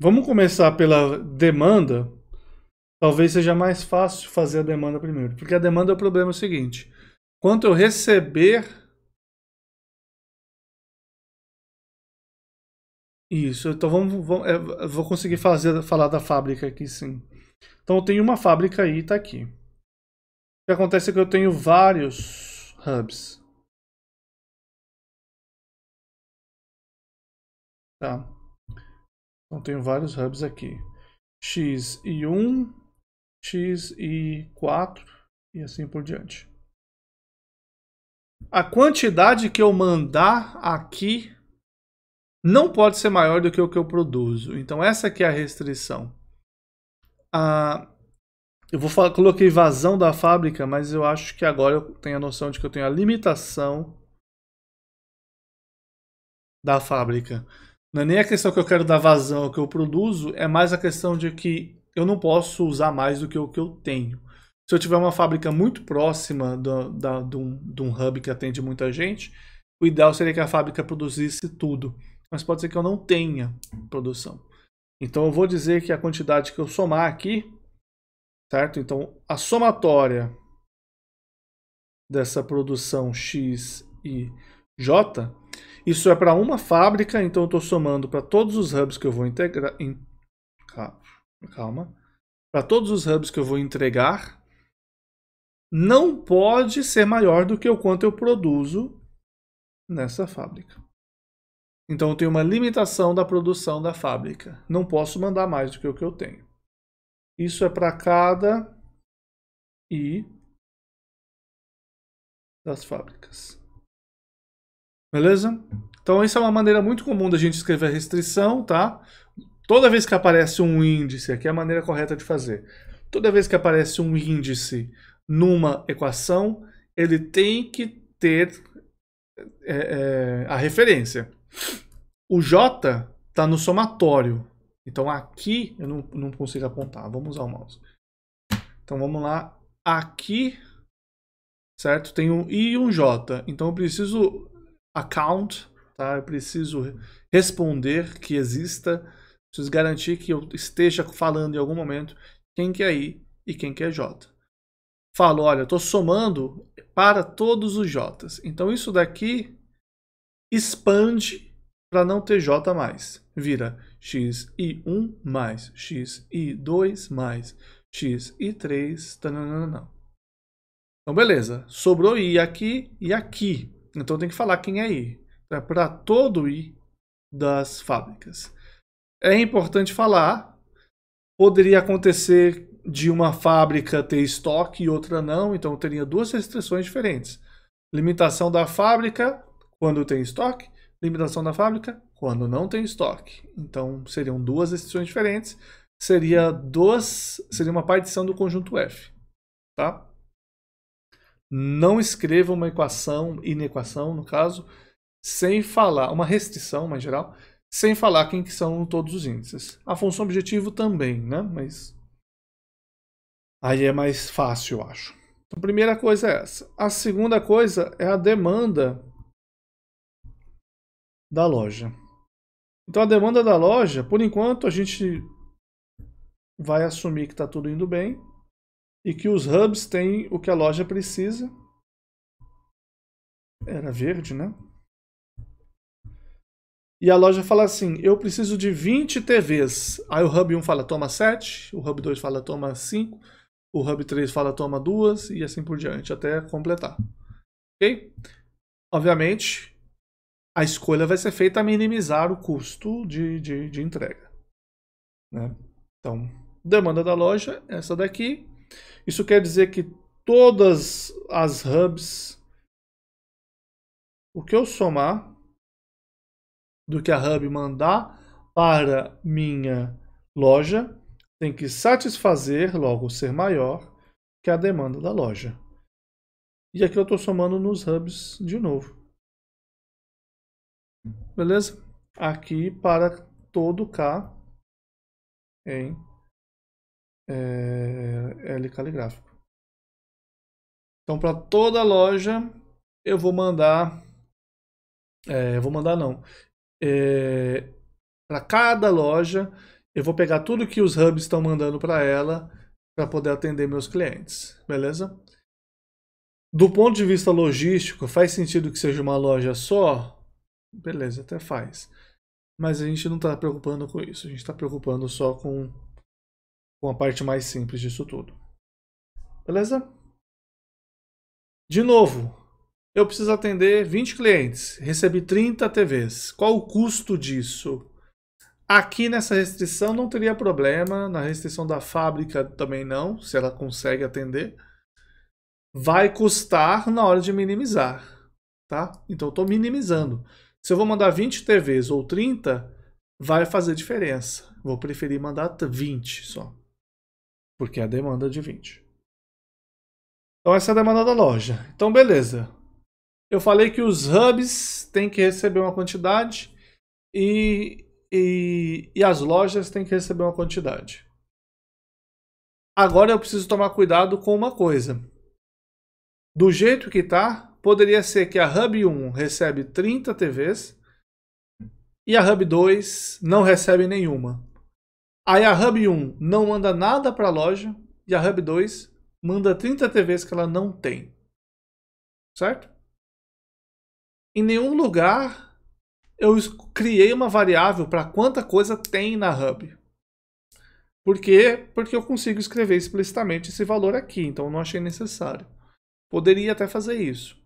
Vamos começar pela demanda. Talvez seja mais fácil fazer a demanda primeiro. Porque a demanda é o problema é seguinte. Quanto eu receber... Isso, então vamos, vamos é, vou conseguir fazer, falar da fábrica aqui sim. Então eu tenho uma fábrica aí, tá aqui. O que acontece é que eu tenho vários hubs. Tá. Então tenho vários hubs aqui. X e 1, X e 4 e assim por diante. A quantidade que eu mandar aqui não pode ser maior do que o que eu produzo. Então essa aqui é a restrição. Ah, eu vou falar, coloquei vazão da fábrica, mas eu acho que agora eu tenho a noção de que eu tenho a limitação da fábrica. Não é nem a questão que eu quero dar vazão ao que eu produzo, é mais a questão de que eu não posso usar mais do que o que eu tenho. Se eu tiver uma fábrica muito próxima do, da, de, um, de um hub que atende muita gente, o ideal seria que a fábrica produzisse tudo. Mas pode ser que eu não tenha produção. Então eu vou dizer que a quantidade que eu somar aqui, certo? Então a somatória dessa produção X e J isso é para uma fábrica, então eu estou somando para todos os hubs que eu vou integrar. In... Calma. Para todos os hubs que eu vou entregar, não pode ser maior do que o quanto eu produzo nessa fábrica. Então eu tenho uma limitação da produção da fábrica. Não posso mandar mais do que o que eu tenho. Isso é para cada I das fábricas. Beleza? Então, isso é uma maneira muito comum da gente escrever restrição, tá? Toda vez que aparece um índice, aqui é a maneira correta de fazer. Toda vez que aparece um índice numa equação, ele tem que ter é, é, a referência. O J está no somatório. Então aqui eu não, não consigo apontar. Vamos usar o mouse. Então vamos lá. Aqui, certo? Tem um I e um J. Então eu preciso account, tá? Eu preciso responder que exista, preciso garantir que eu esteja falando em algum momento quem que é I e quem que é J. Falo, olha, estou somando para todos os J's. Então isso daqui expande para não ter J mais. Vira x e 1 mais x e 2 mais x e 3. Tananana. Então beleza, sobrou i aqui e aqui. Então tem que falar quem é I. É para todo I das fábricas. É importante falar. Poderia acontecer de uma fábrica ter estoque e outra não, então teria duas restrições diferentes. Limitação da fábrica quando tem estoque, limitação da fábrica quando não tem estoque. Então seriam duas restrições diferentes. seria duas, seria uma partição do conjunto F, tá? Não escreva uma equação, inequação no caso, sem falar, uma restrição, mais geral, sem falar quem que são todos os índices. A função objetivo também, né? Mas aí é mais fácil, eu acho. Então, a primeira coisa é essa. A segunda coisa é a demanda da loja. Então, a demanda da loja, por enquanto, a gente vai assumir que está tudo indo bem e que os hubs têm o que a loja precisa. Era verde, né? E a loja fala assim, eu preciso de 20 TVs. Aí o Hub 1 fala, toma 7. O Hub 2 fala, toma 5. O Hub 3 fala, toma 2. E assim por diante, até completar. Ok? Obviamente, a escolha vai ser feita a minimizar o custo de, de, de entrega. Né? Então, demanda da loja, essa daqui. Isso quer dizer que todas as hubs, o que eu somar do que a hub mandar para minha loja tem que satisfazer, logo ser maior que a demanda da loja. E aqui eu estou somando nos hubs de novo. Beleza? Aqui para todo K em é, L caligráfico. Então, para toda loja, eu vou mandar. É, vou mandar não. É, para cada loja, eu vou pegar tudo que os hubs estão mandando para ela para poder atender meus clientes. Beleza? Do ponto de vista logístico, faz sentido que seja uma loja só? Beleza, até faz. Mas a gente não está preocupando com isso. A gente está preocupando só com com a parte mais simples disso tudo. Beleza? De novo, eu preciso atender 20 clientes, recebi 30 TVs. Qual o custo disso? Aqui nessa restrição não teria problema, na restrição da fábrica também não, se ela consegue atender. Vai custar na hora de minimizar, tá? Então eu estou minimizando. Se eu vou mandar 20 TVs ou 30, vai fazer diferença. Vou preferir mandar 20 só porque é a demanda de 20. Então essa é a demanda da loja. Então beleza. Eu falei que os hubs têm que receber uma quantidade e, e, e as lojas têm que receber uma quantidade. Agora eu preciso tomar cuidado com uma coisa. Do jeito que está, poderia ser que a Hub 1 recebe 30 TVs e a Hub 2 não recebe nenhuma. Aí a Hub 1 não manda nada para a loja e a Hub 2 manda 30 TVs que ela não tem. Certo? Em nenhum lugar eu criei uma variável para quanta coisa tem na Hub. Por quê? Porque eu consigo escrever explicitamente esse valor aqui, então não achei necessário. Poderia até fazer isso.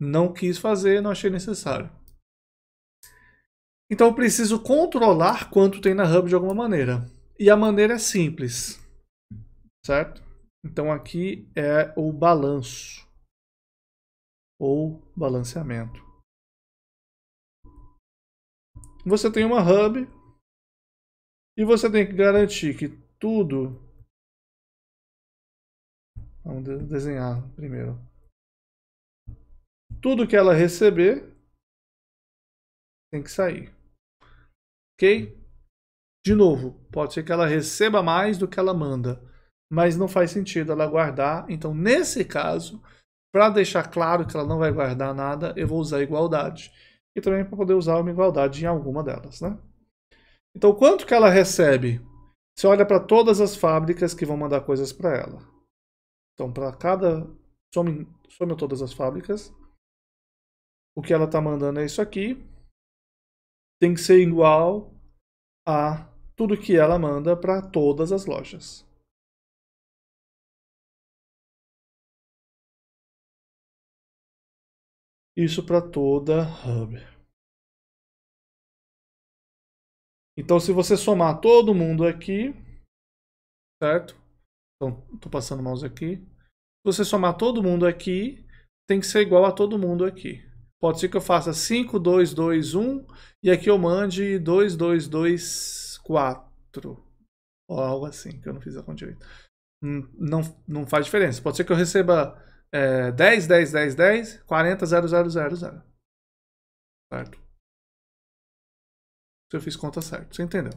Não quis fazer, não achei necessário. Então eu preciso controlar quanto tem na hub de alguma maneira. E a maneira é simples, certo? Então aqui é o balanço ou balanceamento. Você tem uma hub e você tem que garantir que tudo. Vamos desenhar primeiro. Tudo que ela receber tem que sair. Ok? De novo, pode ser que ela receba mais do que ela manda, mas não faz sentido ela guardar. Então, nesse caso, para deixar claro que ela não vai guardar nada, eu vou usar igualdade. E também para poder usar uma igualdade em alguma delas. Né? Então, quanto que ela recebe? Você olha para todas as fábricas que vão mandar coisas para ela. Então, para cada. Some, some todas as fábricas. O que ela está mandando é isso aqui tem que ser igual a tudo que ela manda para todas as lojas. Isso para toda hub. Então, se você somar todo mundo aqui, certo? Então, estou passando o mouse aqui. Se você somar todo mundo aqui, tem que ser igual a todo mundo aqui. Pode ser que eu faça 5, 2, 2, 1 e aqui eu mande 2, 2, 2, 4. Ou algo assim, que eu não fiz a conta direito. Não, não faz diferença. Pode ser que eu receba é, 10, 10, 10, 10, 40, 0, 0, 0, 0. Certo? Se eu fiz conta certo. Você entendeu?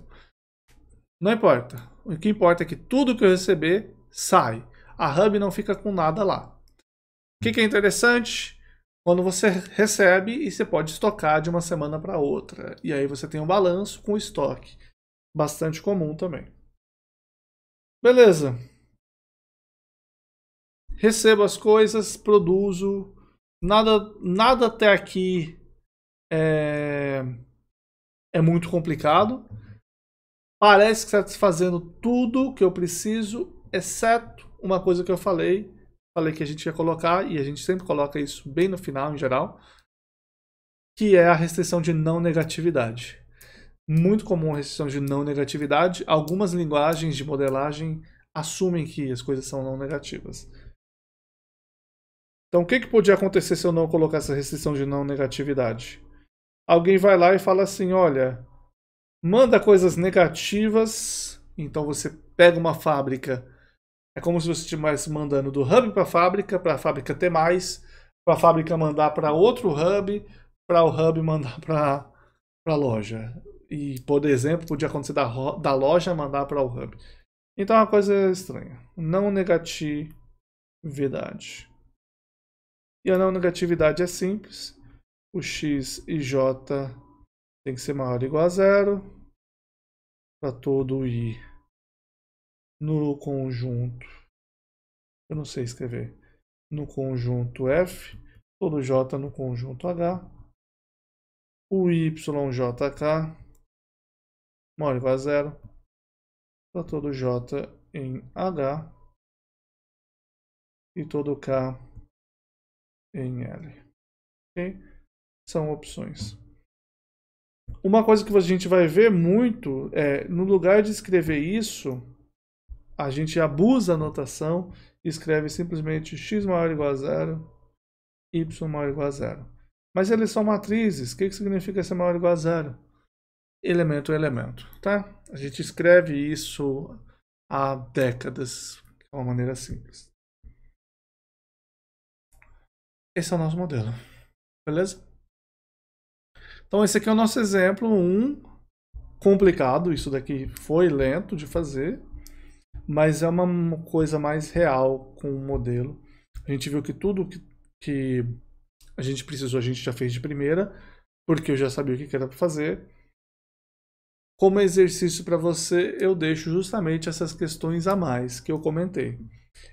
Não importa. O que importa é que tudo que eu receber sai. A hub não fica com nada lá. O que, que é interessante? Quando você recebe e você pode estocar de uma semana para outra. E aí você tem um balanço com o estoque. Bastante comum também. Beleza. Recebo as coisas, produzo. Nada, nada até aqui é, é muito complicado. Parece que está fazendo tudo que eu preciso, exceto uma coisa que eu falei. Falei que a gente ia colocar, e a gente sempre coloca isso bem no final, em geral, que é a restrição de não negatividade. Muito comum a restrição de não negatividade. Algumas linguagens de modelagem assumem que as coisas são não negativas. Então, o que, que podia acontecer se eu não colocar essa restrição de não negatividade? Alguém vai lá e fala assim: olha, manda coisas negativas. Então você pega uma fábrica. É como se você estivesse mandando do hub para a fábrica, para a fábrica ter mais, para a fábrica mandar para outro hub, para o hub mandar para a loja. E, por exemplo, podia acontecer da, da loja mandar para o hub. Então é uma coisa estranha. Não negatividade. E a não negatividade é simples. O x e j tem que ser maior ou igual a zero para todo i no conjunto. Eu não sei escrever. No conjunto f, todo j no conjunto h. O yjk maior igual a zero para todo j em h e todo k em L. Okay? São opções. Uma coisa que a gente vai ver muito é, no lugar de escrever isso, a gente abusa a notação e escreve simplesmente x maior ou igual a zero, y maior ou igual a zero. Mas eles são matrizes. O que, que significa ser maior ou igual a zero? Elemento a elemento, tá? A gente escreve isso há décadas, de uma maneira simples. Esse é o nosso modelo. Beleza? Então esse aqui é o nosso exemplo um complicado, isso daqui foi lento de fazer, mas é uma coisa mais real com o modelo. A gente viu que tudo que, que a gente precisou, a gente já fez de primeira, porque eu já sabia o que era para fazer. Como exercício para você, eu deixo justamente essas questões a mais que eu comentei.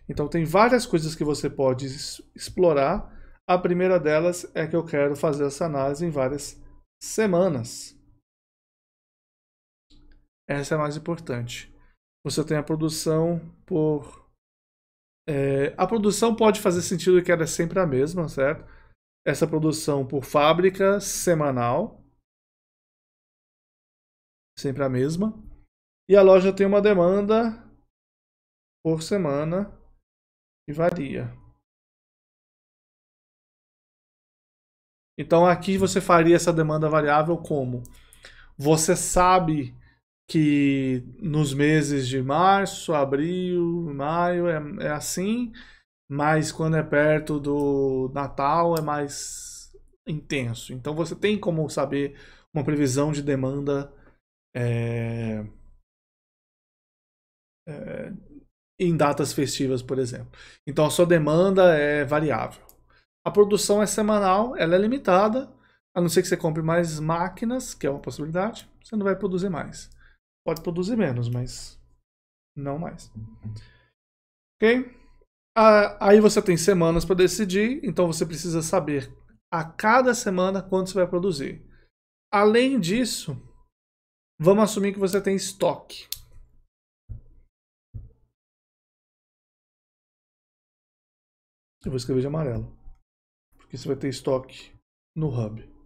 Então tem várias coisas que você pode explorar a primeira delas é que eu quero fazer essa análise em várias semanas. Essa é a mais importante. Você tem a produção por. É, a produção pode fazer sentido que ela é sempre a mesma, certo? Essa produção por fábrica semanal. Sempre a mesma. E a loja tem uma demanda por semana e varia. Então aqui você faria essa demanda variável como? Você sabe que nos meses de março, abril, maio é, é assim, mas quando é perto do Natal é mais intenso. Então você tem como saber uma previsão de demanda é, é, em datas festivas, por exemplo. Então a sua demanda é variável. A produção é semanal, ela é limitada, a não ser que você compre mais máquinas, que é uma possibilidade, você não vai produzir mais. Pode produzir menos, mas não mais. Ok? Aí você tem semanas para decidir, então você precisa saber a cada semana quanto você vai produzir. Além disso, vamos assumir que você tem estoque. Eu vou escrever de amarelo porque você vai ter estoque no hub.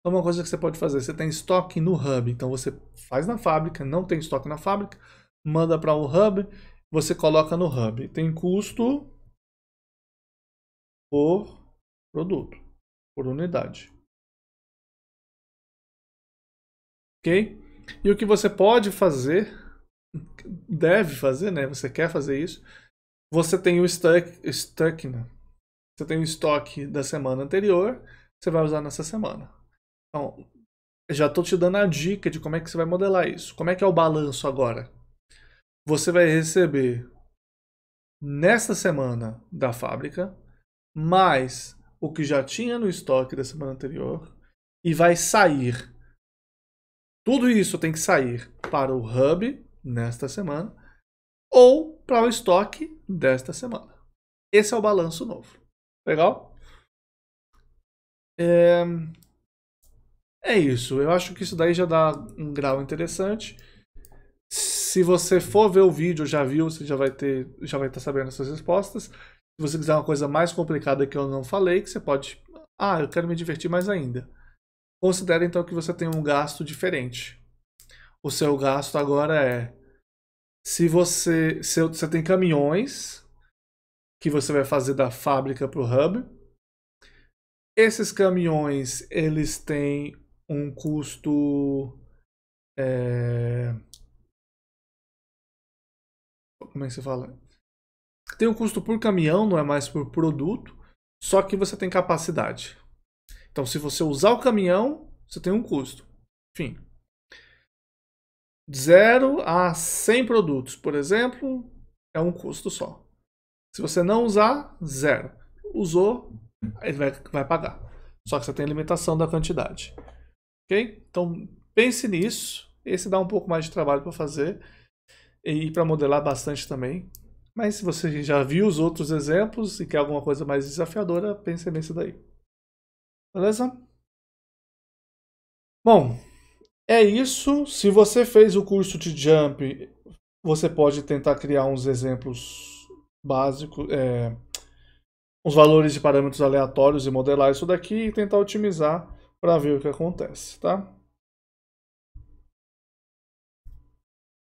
Então, uma coisa que você pode fazer, você tem estoque no hub, então você faz na fábrica, não tem estoque na fábrica, manda para o hub, você coloca no hub. Tem custo por produto, por unidade. Ok? E o que você pode fazer, deve fazer, né? Você quer fazer isso. Você tem o stuck né? Você tem o estoque da semana anterior, você vai usar nessa semana. Então, já estou te dando a dica de como é que você vai modelar isso. Como é que é o balanço agora? Você vai receber nesta semana da fábrica mais o que já tinha no estoque da semana anterior e vai sair. Tudo isso tem que sair para o hub nesta semana ou para o estoque desta semana. Esse é o balanço novo. Legal? É... é isso. Eu acho que isso daí já dá um grau interessante. Se você for ver o vídeo, já viu, você já vai ter, já vai estar sabendo essas respostas. Se você quiser uma coisa mais complicada que eu não falei, que você pode, ah, eu quero me divertir mais ainda. Considere então que você tem um gasto diferente. O seu gasto agora é se você, se você tem caminhões que você vai fazer da fábrica para o hub. Esses caminhões eles têm um custo é... como é que se fala? Tem um custo por caminhão, não é mais por produto, só que você tem capacidade. Então, se você usar o caminhão, você tem um custo. Enfim. 0 a 100 produtos, por exemplo, é um custo só. Se você não usar, zero. Usou, ele vai, vai pagar. Só que você tem limitação da quantidade. Ok? Então, pense nisso. Esse dá um pouco mais de trabalho para fazer e para modelar bastante também. Mas se você já viu os outros exemplos e quer alguma coisa mais desafiadora, pense nesse daí. Beleza? Bom, é isso. Se você fez o curso de Jump, você pode tentar criar uns exemplos básicos, é, uns valores de parâmetros aleatórios e modelar isso daqui e tentar otimizar para ver o que acontece, tá?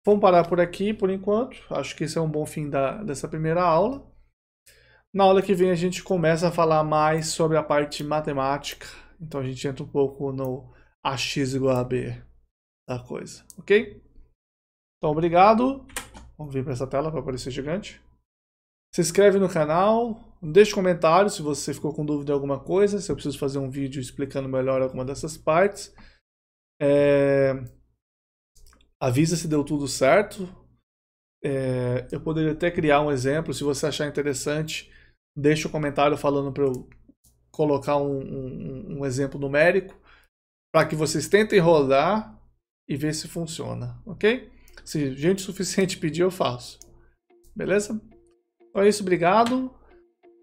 Vamos parar por aqui por enquanto. Acho que esse é um bom fim da, dessa primeira aula. Na aula que vem a gente começa a falar mais sobre a parte matemática. Então a gente entra um pouco no AX igual a B da coisa, ok? Então, obrigado. Vamos vir para essa tela para aparecer gigante. Se inscreve no canal, deixe comentário se você ficou com dúvida em alguma coisa, se eu preciso fazer um vídeo explicando melhor alguma dessas partes. É... Avisa se deu tudo certo. É... Eu poderia até criar um exemplo, se você achar interessante, deixe um comentário falando para eu colocar um, um, um exemplo numérico para que vocês tentem rodar e ver se funciona, ok? Se gente suficiente pedir, eu faço. Beleza? Então é isso, obrigado.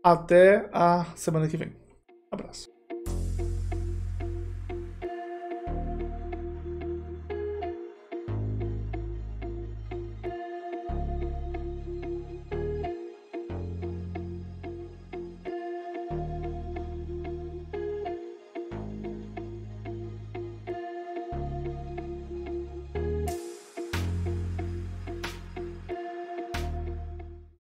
Até a semana que vem. Abraço.